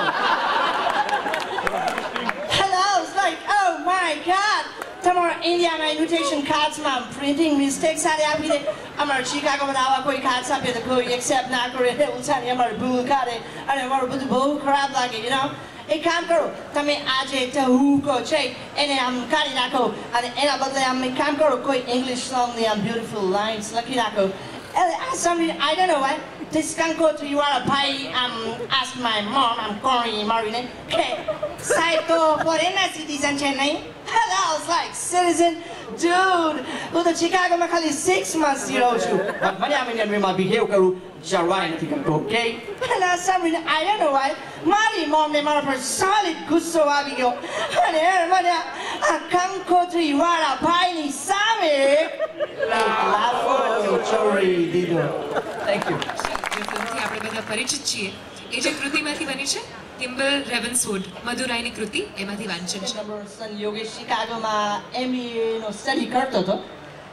And I was like, oh my god! તમારા ઇન્ડિયામાં ઇન્વિટેશન કાર્ડ્સમાં પ્રિન્ટિંગ મિસ્ટેક સાથે આપી દે અમારા શિકાગોમાં આવા કોઈ કાર્ડ્સ આપે તો કોઈ એક્સેપ્ટ ના કરે એવું છે ને અમારે ભૂલ કાઢે અને અમારું બધું બહુ ખરાબ લાગે you know? એક કામ કરો તમે આજે ટહુકો છે એને આમ કાઢી નાખો અને એના બદલે આમ એક કામ કરો કોઈ ઇંગ્લિશ સોંગની આમ બ્યુટીફુલ લાઇન્સ લખી નાખો એટલે આ સમજી I don't know why This can go to you all pay um ask my mom, I'm calling Marine. Okay. Saito foreigner citizen Chennai. And I was like, citizen, dude, go to Chicago my six months you know you. But money I mean my behave Jarwai and okay. And I some I don't know why. Mari mom me mara for solid good so abigo. And here money I can go to you all pay ni same. Thank you. બધા પરિચિત છીએ. એ જે કૃતિમાંથી બની છે કિમ્બલ રેવન્સવુડ મધુરાયની કૃતિ, એમાંથી વાંચન છે. Yogesh શિકાગોમાં MBA નો study કરતો હતો.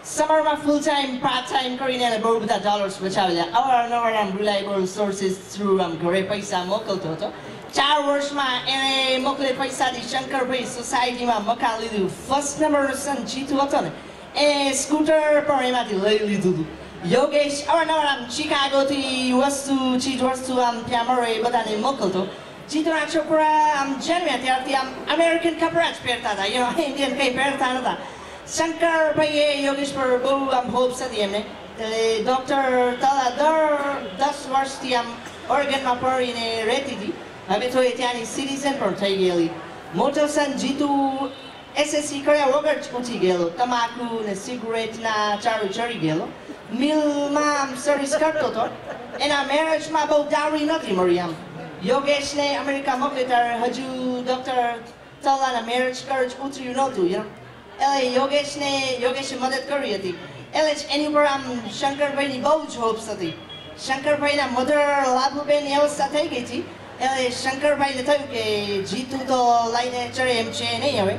સમરમાં ફૂલ ટાઈમ પાર્ટ ટાઈમ કરીને એને બહુ બધા ડોલર્સ બચાવેલા અવારનવાર આમ રિલાયબલ સોર્સિસ થ્રુ આમ ઘરે પૈસા મોકલતો હતો. ચાર વર્ષમાં એણે મોકલે પૈસાથી શંકરભાઈ સોસાયટીમાં મકાન લીધું. ફર્સ્ટ નંબરનો સન જીતું હતો ને, એ સ્કૂટર પણ એમાંથી લઈ લીધું હતું યોગેશ અવારનવાર આમ શિકાગોથી વસ્તુ ચીજ વસ્તુ આમ ત્યાં મળે બધાને મોકલતો જીતુના છોકરા આમ જન્મ્યા ત્યારથી આમ અમેરિકન કપડા જ પહેરતા હતા know, ઇન્ડિયન કંઈ પહેરતા નતા શંકરભાઈએ યોગેશ પર બહુ આમ હોપ્સ હતી એમને એટલે ડોક્ટર તલા દર દસ વર્ષથી આમ ઓરેગનમાં પડીને રહેતી હતી હવે તો એ ત્યાંની સિટીઝન પણ થઈ ગયેલી મોટો સન જીતુ એસએસસી કર્યા વગર જ પૂછી ગયેલો તમાકુ ને સિગરેટના ચાળુ ચડી ગયેલો મિલમાં આમ સર્વિસ કરતો હતો એના મેરેજમાં બહુ દાવરી નથી મળી આમ યોગેશને અમેરિકા મોકલે ત્યારે હજુ ડૉક્ટર તલાના મેરેજ કર્જ ઉતર્યું નહોતું. એટલે યોગેશને યોગેશે મદદ કરી હતી એટલે જ એની ઉપર આમ શંકરભાઈની બહુ જ હોપ્સ હતી શંકરભાઈના મધર લાભુબેનની અવસ્થા થઈ ગઈ હતી એટલે શંકરભાઈને થયું કે જીતું તો લઈને ચડે એમ છે નહીં હવે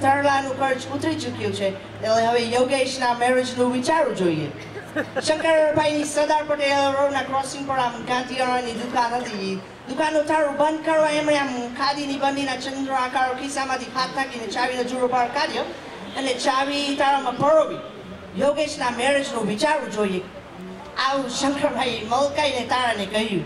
તરલાનું ખર્ચ ઉતરી ચૂક્યું છે એટલે હવે યોગેશના મેરેજનું વિચારવું જોઈએ શંકરભાઈની સરદાર પટેલ રોડના ક્રોસિંગ પર આમ ગાંધીવાળાની દુકાન હતી. દુકાનો તારો બંધ કરવા એમણે આમ ખાદીની બંદીના ચંદ્ર આકાર ખિસ્સામાંથી હાથ નાખીને ચાવીનો જુડો બહાર કાઢ્યો અને ચાવી તાળામાં પરોવી. યોગેશના મેરેજનું વિચારવું જોઈએ આવું શંકરભાઈ મલકાઈને તારાને કહ્યું.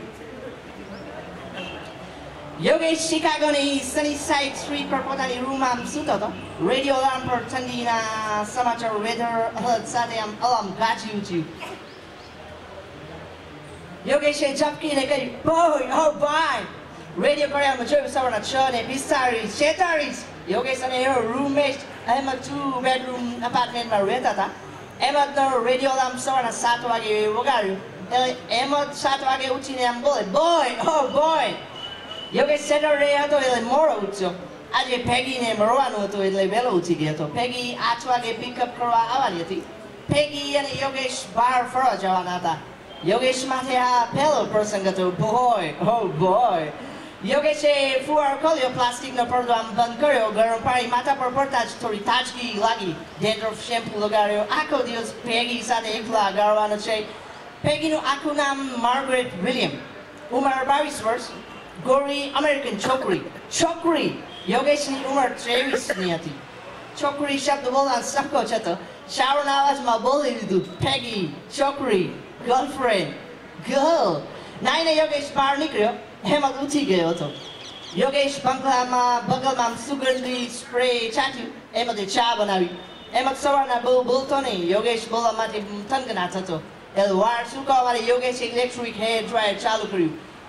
યોગેશ શિકાગોની સની સાઇડ સ્ટ્રીટ પર પોતાની રૂમમાં આમ સૂતો હતો રેડિયો અલાર્મ પર ઠંડીના સમાચાર વેધર અલર્ટ સાથે આમ અલાર્મ ગાજી ઉઠ્યું યોગેશે ઝપકીને કહ્યું બોય ઓ ભાઈ રેડિયો કર્યામાં જોયું સવારના છ ને પિસ્તાળીસ છેતાળીસ યોગેશ અને એનો રૂમમેટ અહેમદ ટુ બેડરૂમ અપાર્ટમેન્ટમાં રહેતા હતા તો રેડિયો અલાર્મ સવારના સાત વાગે વગાડ્યું એટલે અહેમદ સાત વાગે ઉઠીને આમ બોલે બોય હો બોય યોગેશ સેટરડે હતો એટલે મોડો ઉઠ્યો આજે ભેગીને મળવાનું હતું એટલે વહેલો ઉઠી ગયો હતો ભેગી આઠ વાગે પિકઅપ કરવા આવવાની હતી ફેગી અને યોગેશ બહાર ફરવા જવાના હતા યોગેશ માટે આ પહેલો પ્રસંગ હતો ભોય હો ભોય યોગેશે ફુવારો ખોલ્યો પ્લાસ્ટિકનો પડદો આમ બંધ કર્યો ગરમ પાણી માથા પર પડતા જ થોડી તાજગી લાગી ડેન્ડ્રફ શેમ્પુ લગાડ્યો આખો દિવસ પેગી સાથે એકલા ગાળવાનો છે પેગીનું આખું નામ માર્ગરેટ વિલિયમ ઉંમર બાવીસ વર્ષ ગોરી અમેરિકન છોકરી છોકરી યોગેશની ઉંમર ત્રેવીસની હતી છોકરી શબ્દ બોલવા સખો જ હતો શાવરના અવાજમાં બોલી દીધું પેગી છોકરી ગર્લફ્રેન્ડ ગર્લ નાઈને યોગેશ બહાર નીકળ્યો હેમંત ઉઠી ગયો હતો યોગેશ બંગલામાં બગલમાં સુગંધી સ્પ્રે છાંટ્યું એમાંથી ચા બનાવી એમાં સવારના બહુ બોલતો નહીં યોગેશ બોલવા માટે થનગનાટ હતો એટલે વાળ સુકાવા માટે યોગેશે ઇલેક્ટ્રિક હેર ડ્રાયર ચાલુ કર્યું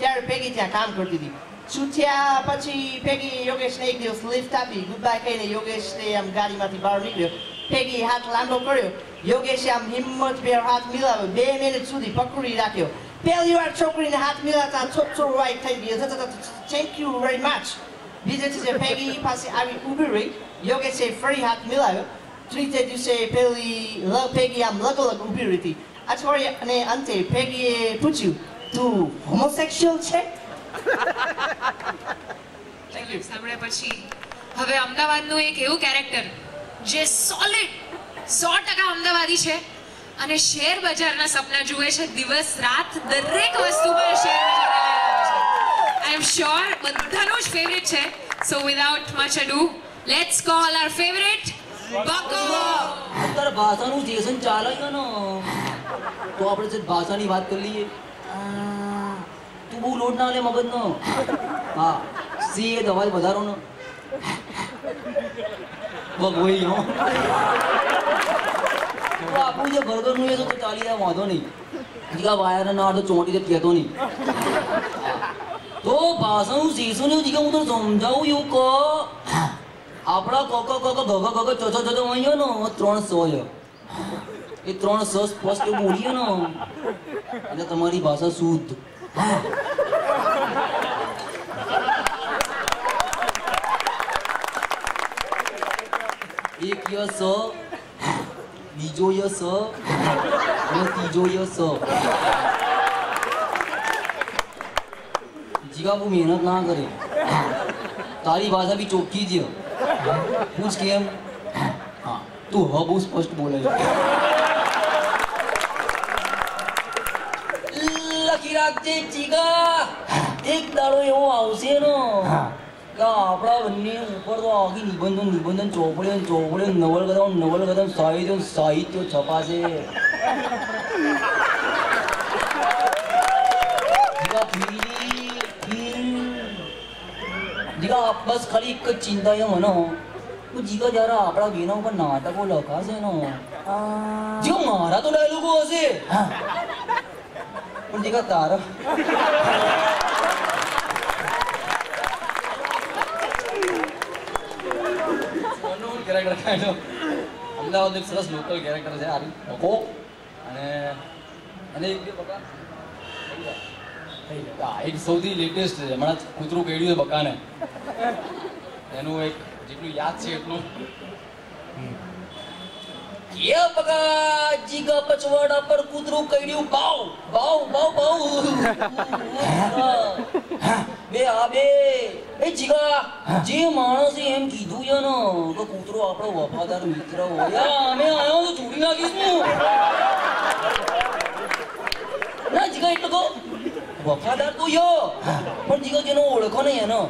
ત્યારે પેગી ત્યાં કામ કરતી હતી. છૂટ્યા પછી પેગી યોગેશને એક દિવસ લિફ્ટ આપી ગુડ બાય કહીને યોગેશને આમ ગાડીમાંથી બહાર નીકળ્યો. પેગી હાથ લાંબો કર્યો. યોગેશે આમ હિંમતભેર હાથ મિલાવ્યો. બે મિનિટ સુધી પકડી રાખ્યો. પહેલી વાર છોકરીને હાથ મિલાવતા થોડું થોડું વાઈટ થઈ ગયો થેન્ક યુ વેરી મચ બીજે દિવસે પેગી પાસે આવી ઊભી રહી, યોગેશે ફરી હાથ મિલાવ્યો. ત્રીજે દિવસે પેલી લ પેગી આમ લગોલગ ઊભી રહી હતી. અઠવાડિયા અને અંતે પેગીએ પૂછ્યું તું હોમોસેક્સ્યુઅલ છે? સાંભળ્યા પછી હવે અમદાવાદનું એક એવું કેરેક્ટર જે સોલિડ સો ટકા અમદાવાદી છે અને શેર બજારના સપના જુએ છે. દિવસ રાત દરેક વસ્તુમાં શેર આઈ એમ શ્યોર બધાનું જ ફેવરેટ છે. So without much ado let's call our favourite બકો અત્યારે ભાષાનું જેસન ચાલે છે ને તો આપણે ભાષાની વાત કરી લઈએ. તું બહુ લોડ ના લે મગજનો હા સી એ અવાજ વધારો ને હો આપણું જે બર્ગરનું એ તો તો ચાલી જાય વાંધો નહીં જીગા વાયર ના અડધો ચોંટી જ કહેતો નહીં તો ભાષાનું શીશું એવું જીગા હું તો સમજાવું એવું કહો આપણા કોકો કક ગગ ગગ ચચ ચચ અહીંયા ને ત્રણ સ એ ત્રણ સ સ્પષ્ટ બોલીએ ને એટલે તમારી ભાષા શુદ્ધ. એક ય બીજો ય સ. અને ત્રીજો ય સ. જીગા બહુ મહેનત ના કરે. તારી ભાષા બી ચોખ્ખી જ. પૂછ કેમ. હા. તું હ બહુ સ્પષ્ટ બોલે છે લખી રાખજે ચીગા. એક દાડો એવો આવશે ને. આપણા બંને ઉપર તો આખી નિબંધન નિબંધન ચોપડે ને ચોપડે ને નવલકથા ને નવલકથા ને સાહિત્ય ને સાહિત્ય છપાશે. જીગા બસ ખાલી એક જ ચિંતા એ મને. તો જીગા જયારે આપણા બેના ઉપર નાટકો લખાશે ને. જો મારા તો ડાયલોગો હશે. પણ જીગા તારા કેરેક્ટર કાઢો અમદાવાદ એક સરસ લોકલ કેરેક્ટર છે આરી બકો અને અને એક બકા હા એક સૌથી લેટેસ્ટ છે હમણાં કૂતરું કેડ્યું છે બકાને એનું એક જેટલું યાદ છે એટલું કે બગા જીગા પછવાડા પર કૂતરું કઈડ્યું બાવ બાવ બાવ બાવ બે આ બે. એ જીગા, જે માણસે એમ કીધું છે ને, કે કૂતરો આપણો વફાદાર મિત્ર હોય. અમે આયો તો ચોરી નાખીશું ના, જીગા, એટલે કહો વફાદાર તો યો પણ જીગા જેનો ઓળખો નહીં એનો.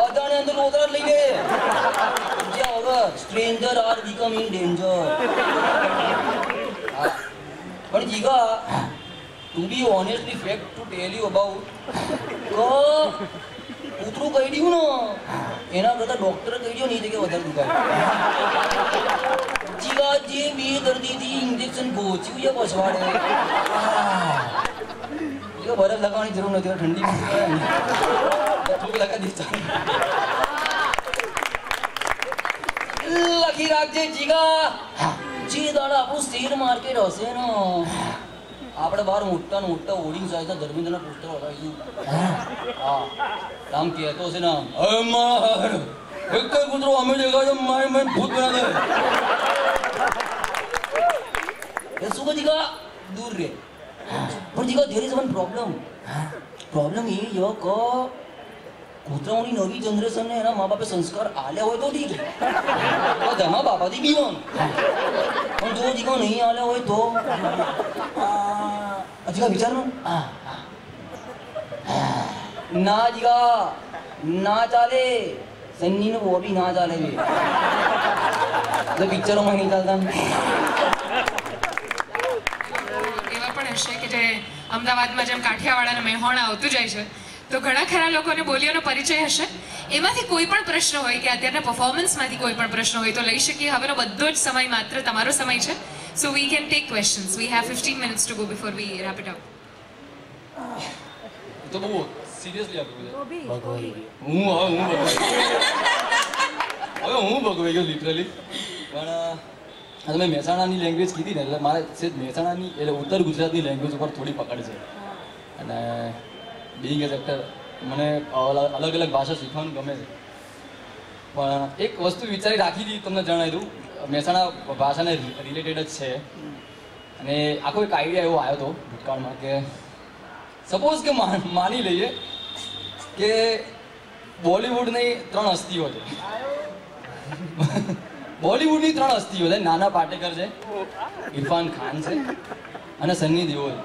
અદાને અંદર લોતરા લઈ લે. Stranger are become in danger પણ Jiga to be honestly fact to tell you about કે કૂતરું કહી દઉં ને, એના કરતા ડોક્ટરે કહી દો નહીં કે વધારે દુખાય. જીગા, જે બે દર્દીથી ઇન્જેક્શન પહોંચ્યું છે પછવાડે. જીગા બરફ લગાવવાની જરૂર નથી, ઠંડી લગાવી દીધું લખી રાખજે જીગા જી દાડા આપણું શેર માર્કેટ હશે ને આપણે બહાર મોટા ને મોટા હોર્ડિંગ સાઈઝના ધર્મેન્દ્રના પોસ્ટર લગાવીશું હા. આમ કહેતો છે ને "અરે માર એક કઈ કૂતરો અમે દેખાય છે માય મારી ભૂત બના દે. એ શું કહી જીગા દૂર રે. પણ Jiga there is one problem problem એ યો કે કૂતરાઓની નવી જનરેશનને એના મા બાપે સંસ્કાર આલ્યા હોય તો ઠીક આ ધમા બાપાથી બીવાનું. પણ જો જીગો નહીં આલ્યા હોય તો? હજી જીગા વિચાર નો જીગા, ના ચાલે. સન્ની નો બી ના ચાલે છે. પિક્ચરોમાં નહીં ચાલતા એવા પણ હશે કે જે અમદાવાદમાં જેમ કાઠિયાવાડ અને મેહોણા આવતું જાય છે તો ઘણા ખરા લોકોને બોલીઓનો પરિચય હશે. એમાંથી કોઈ પણ પ્રશ્ન હોય કે અત્યારના પરફોર્મન્સમાંથી કોઈ પણ પ્રશ્ન હોય તો લઈ શકીએ. હવેનો બધો જ સમય માત્ર તમારો સમય છે. So we can take questions we have fifteen minutes to go before we wrap it up તો બહુ સિરિયસલી આપ્યું છે હું હવે હું ભગવાઈ હવે હું ભગવાઈ ગયો લિટરલી પણ આ તમે મહેસાણાની લેંગ્વેજ કીધી ને એટલે મારે મહેસાણાની એટલે ઉત્તર ગુજરાતની લેંગ્વેજ ઉપર થોડી પકડ છે. અને બિંગ એઝ એક્ટર મને અલગ અલગ ભાષા શીખવાનું ગમે છે. પણ એક વસ્તુ વિચારી રાખી હતી તમને જણાવી દઉં. મહેસાણા ભાષાને રિલેટેડ જ છે. અને આખો એક આઈડિયા એવો આવ્યો હતો ભૂતકાળમાં કે સપોઝ કે માની લઈએ કે બોલિવૂડની ત્રણ હસ્તીઓ છે. બોલિવૂડની ત્રણ હસ્તીઓ છે. નાના પાટેકર છે, ઇરફાન ખાન છે અને સન્ની દેઓલ.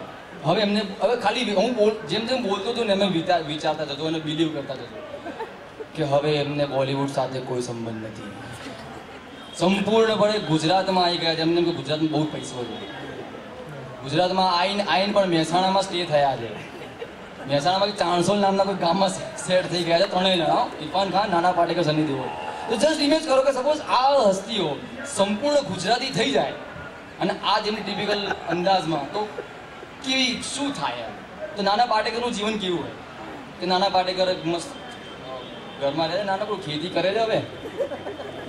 હવે એમને, હવે ખાલી હું બોલ, જેમ જેમ બોલતો હતો ને એમ વિચાર વિચારતા જતો અને બિલીવ કરતા જતો. કે હવે એમને બોલિવૂડ સાથે કોઈ સંબંધ નથી. સંપૂર્ણપણે ગુજરાતમાં આવી ગયા છે. એમને ગુજરાતમાં બહુ પૈસો છે. ગુજરાતમાં આઈન આઈન પણ મહેસાણામાં સ્ટે થયા છે. મહેસાણામાં ચાણસોલ નામના કોઈ ગામમાં સેટ થઈ ગયા છે ત્રણેય જણા. ઇરફાન ખાન, નાના પાટેકર, સની દેવો તો જસ્ટ ઇમેજ કરો કે સપોઝ આ હસ્તીઓ સંપૂર્ણ ગુજરાતી થઈ જાય. અને આ જેમની ટિપિકલ અંદાજમાં, તો કેવી શું થાય એમ? તો નાના પાટેકરનું જીવન કેવું હોય? કે નાના પાટેકર મસ્ત ઘરમાં રહે નાનકડું ખેતી કરે છે હવે.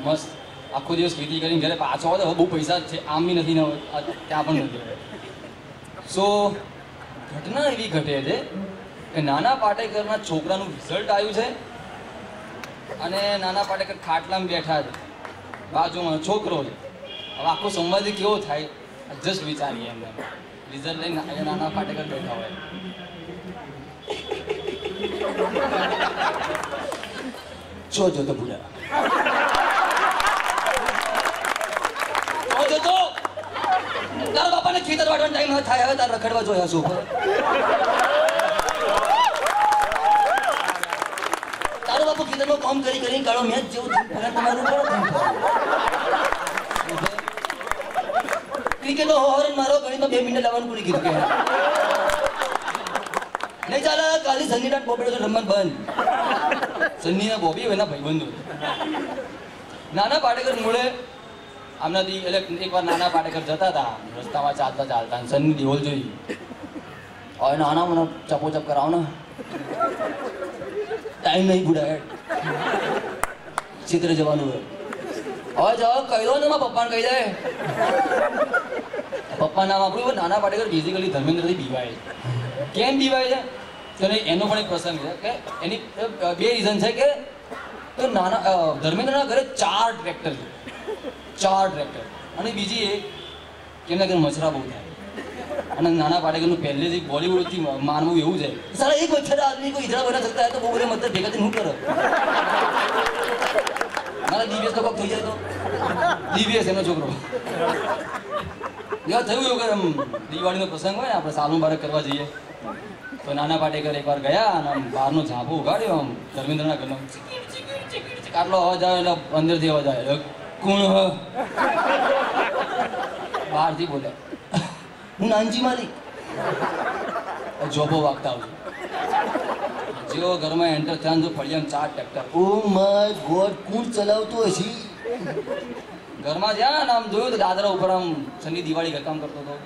મસ્ત, આખો દિવસ ખેતી કરીને ઘરે પાછો આવે હવે બહુ પૈસા છે, આમ બી નથી ત્યાં પણ નથી સો ઘટના એવી ઘટે છે કે નાના પાટેકરના છોકરાનું રિઝલ્ટ આવ્યું છે અને નાના પાટેકર ખાટલામાં બેઠા છે. બાજુમાં છોકરો છે. હવે આખો સંવાદ કેવો થાય? જસ્ટ વિચારીએ એમ. રિઝલ્ટ લઈને અહીંયા નાના પાટેકર બેઠા હોય. જો જો તો ભૂલા જો જો તો તારા બાપાને ખેતર વાળવાનો ટાઈમ થાય હવે તારે રખડવા જોયા શું? તારો બાપુ ખેતરમાં કામ કરી કરીને કાળો મેચ જેવું તમારું ક્રિકેટ નો હોરન મારો ગણિતમાં બે મિનિટ લાવવાનું ભૂલી કે. નહીં ચાલે કાલે સન્ની નાટ બોબડે તો રમત બંધ. સન્નીના બોબી એના ભાઈબંધો. નાના પાટેકર મૂળે આમનાથી એટલે એકવાર નાના પાટેકર જતા હતા, રસ્તામાં ચાલતા ચાલતા સન્ની દેવલ જોઈ. હવે નાના મને ચપો ચપ કરાવો ને. ટાઈમ નહીં બુડા ચિત્ર જવાનું હવે જવાબ કહી દો ને, મારા પપ્પાને કહી દે. પપ્પા નામ આપણું નાના પાટેકર બેઝિકલી ધર્મેન્દ્રથી બીવાય કેમ બીવાય છે? તો એનો પણ એક પ્રસંગ છે કે એની બે રીઝન છે કે તો નાના ધર્મેન્દ્રના ઘરે ચાર ટ્રેક્ટર છે. ચાર ટ્રેક્ટર અને બીજી એક કે એમના ઘરે મચરા બહુ થાય. અને નાના પાટેકરનું પહેલેથી બોલિવૂડથી માનવું એવું છે. સારા એક મચ્છર આદમી કોઈ ઇજરા બના શકતા તો બહુ બધા મચ્છર ભેગા થઈને હું કરો? મારા દિવ્યસ તો કોક થઈ જાય તો. દિવ્યસ એનો છોકરો. યાર થયું એવું કે આમ દિવાળીનો પ્રસંગ હોય ને, આપણે સાલ મુબારક કરવા જઈએ. તો નાના પાટેકર એકવાર ગયા અને આમ બહારનો ઝાંપો ઉગાડ્યો, આમ ધર્મેન્દ્રના ઘરનો. આટલો અવાજ આવે એટલે અંદરથી અવાજ આવે કોણ હ? બહારથી બોલે હું નાનજી માલિક. જોબો વાગતા આવજો. જેવો ઘરમાં એન્ટર થયા જો ફળિયામાં ચાર ટ્રેક્ટર ઓ માય ગોડ, કોણ ચલાવતો હશે? ઘરમાં જ્યાં ને આમ જોયું તો દાદરા ઉપર આમ શનિ દિવાળી ઘરકામ કરતો હતો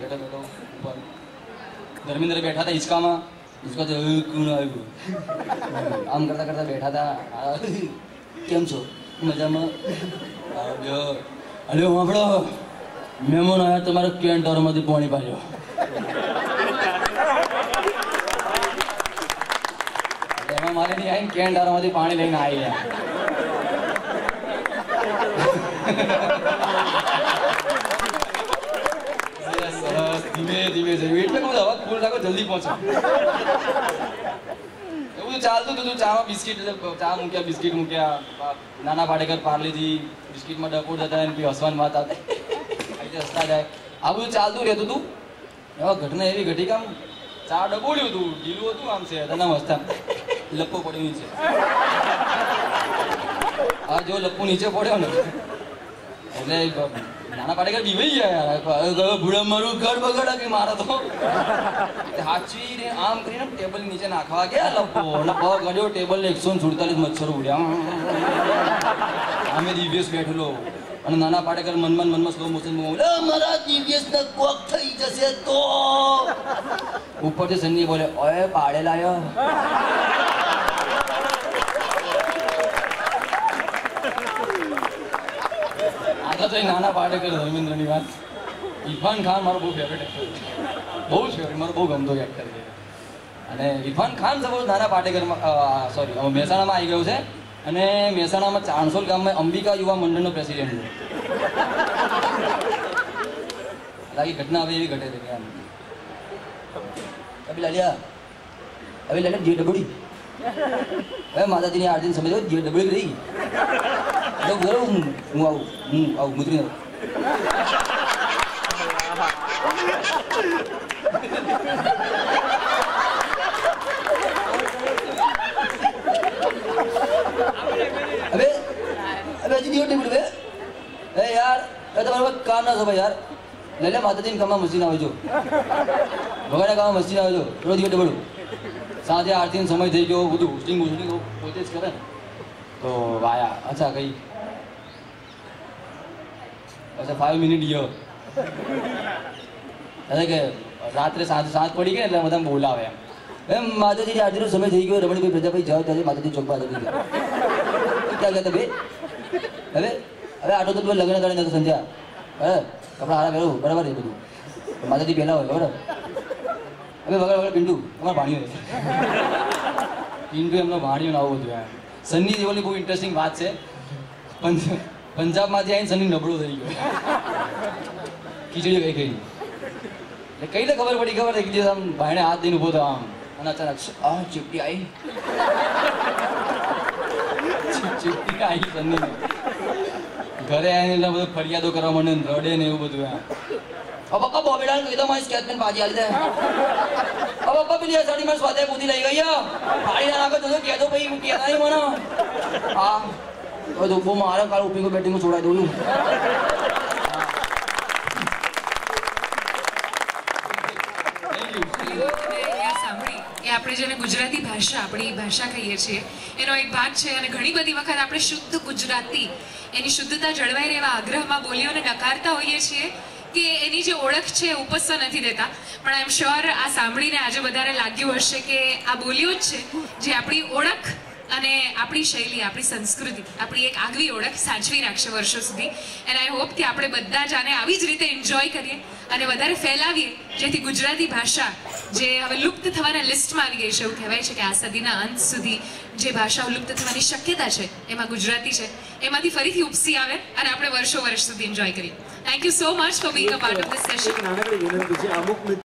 બેઠો હતો ઉપર. ધર્મેન્દ્ર બેઠા હતા હિંચકામાં. હિંચકા તો "અ, કોણ આવ્યું? આમ કરતા કરતા બેઠા હતા. કેમ છો? મજામાં? અરે વાપડો મહેમાન આવ્યા તમારા કેન્ટરમાંથી પાણી પાડ્યો. એમાં મારે નહીં આવીને કેન્ટરમાંથી પાણી લઈને આવી ગયા. ધીમે ધીમે જઈએ એટલે હું અવાજ ફૂલ રાખો જલ્દી પહોંચો એવું ચાલતું હતું ચામાં બિસ્કિટ ચા મૂક્યા બિસ્કિટ મૂક્યા નાના ભાડેકર પાર્લેજી બિસ્કિટમાં ડકો જતા એમ પછી હસવાન વાત આવતા આવી હસતા જાય આ બધું ચાલતું રહેતું હતું એવા ઘટના એવી ઘટી કામ ચા ડબોડ્યું હતું ઢીલું હતું આમ છે તને હસતા લપ્પો પડ્યો નીચે આ જો લપ્પો નીચે પડ્યો ને. એટલે નાના પાટેકર બીવાઈ ગયા ભૂડા મારું ઘર બગડા કે મારા તો. હાચવીને આમ કરીને ટેબલ નીચે નાખવા ગયા લપો અને પગ ટેબલ એકસો સુડતાલીસ મચ્છર ઉડ્યા. અમે દિવ્યેશ બેઠેલો. અને નાના પાટેકર મનમાં મનમાં સ્લો મોશન મારા દિવ્યેશ ને થઈ જશે તો. ઉપરથી સન્ની બોલે ઓય, પાડેલા આગળ તો નાના પાટેકર ધર્મેન્દ્રની વાત. ઇરફાન ખાન મારો બહુ ફેવરેટ એક્ટર બહુ જ મારો બહુ ગમતો એક્ટર છે અને ઇરફાન ખાન સપોઝ નાના પાટેકરમાં સોરી મહેસાણામાં આવી ગયો છે. અને મહેસાણામાં ચાણસોલ ગામમાં અંબિકા યુવા મંડળનો પ્રેસિડેન્ટ છે. લાગી ઘટના હવે એવી ઘટે છે કે અભી લાલિયા અભી લાલિયા જે ડબડી હવે માતાજીની આરતીને સમજો જે ડબડી રહી. બોલો હું હું આવું હું આવું મુદ્રી આવું અબે અબે હજી દિવસ ટેબલ બે એ યાર એ તમારે કામ ના ભાઈ યાર લઈ લે માતાજીની કામમાં મસ્જિદ આવે જો ભગવાનના કામમાં મસ્જિદ આવે જો રોજ દિવસ ટેબલ સાંજે આરતીનો સમય થઈ ગયો બધું હોસ્ટિંગ હોસ્ટિંગ પોતે જ કરે તો વાયા અચ્છા કઈ અચ્છા ફાઈવ મિનિટ ગયો એટલે કે રાત્રે સાત સાત પડી ગઈ એટલે બધા બોલાવે એમ. એમ માતાજી આજનો સમય થઈ ગયો રમણીભાઈ પ્રજાભાઈ જાઓ ત્યારે માતાજી ચોક પાસે ક્યાં ગયા ભાઈ હવે? હવે આટો તો લગ્ન કરી નથી સંધ્યા. હે? કપડા હારા પહેરું, બરાબર એ બધું. માતાજી પહેલા હોય, બરાબર. હવે વગર વગર પિંડુ અમારે ભાણ્યો પિંડુ એમનો ભાણીઓ ને આવું એમ. સન્ની દેવલની બહુ ઇન્ટરેસ્ટિંગ વાત છે. પંજ- પંજાબમાંથી આવીને સન્ની નબળો થઈ ગયો ખીચડી કઈ કઈ એટલે કઈ ખબર પડી ખબર એક દિવસ આમ ભાઈને હાથ દઈને ઉભો થયો આમ અને અચાનક આ ચીપટી આવી ચીપ- ચીપટી આવી સન્ની ઘરે આવીને એટલે બધું ફરિયાદો કરવા માંડે ને રડે ને એવું બધું એમ अब पप्पा बॉबीडाल કહી દો મારી સ્કેચ પેન ભાજી આલી દે अब पप्पा પેલી આ સાડી મારી સ્વાધ્યાય પૂરી લઈ ગઈ હો. ભાડી ના નાખો તો કહેતો ભાઈ હું કહેતા નહીં મને હા હવે બહુ મારે કાલ ઉપીકો બેટિંગ છોડાઈ દઉં છું આપણે જેને ગુજરાતી ભાષા, આપણી ભાષા કહીએ છીએ, એનો એક ભાગ છે અને ઘણી બધી વખત આપણે શુદ્ધ ગુજરાતી, એની શુદ્ધતા જળવાઈ રહેવા આગ્રહમાં બોલીઓને નકારતા હોઈએ છીએ કે એની જે ઓળખ છે એ ઉપસવા નથી દેતા. પણ આઈ એમ શ્યોર આ સાંભળીને આજે બધાને લાગ્યું હશે કે આ બોલીઓ જ છે, જે આપણી ઓળખ અને આપણી શૈલી, આપણી સંસ્કૃતિ, આપણી એક આગવી ઓળખ સાચવી રાખશે વર્ષો સુધી. એન્ડ આઈ હોપ કે આપણે બધા જ આને આવી જ રીતે એન્જોય કરીએ અને વધારે ફેલાવીએ, જેથી ગુજરાતી ભાષા જે હવે લુપ્ત થવાના લિસ્ટમાં આવી ગઈ છે, એવું કહેવાય છે કે આ સદીના અંત સુધી જે ભાષાઓ લુપ્ત થવાની શક્યતા છે, એમાં ગુજરાતી છે, એમાંથી ફરીથી ઉપસી આવે અને આપણે વર્ષો વર્ષ સુધી એન્જોય કરીએ. Thank you so much for being a part of this session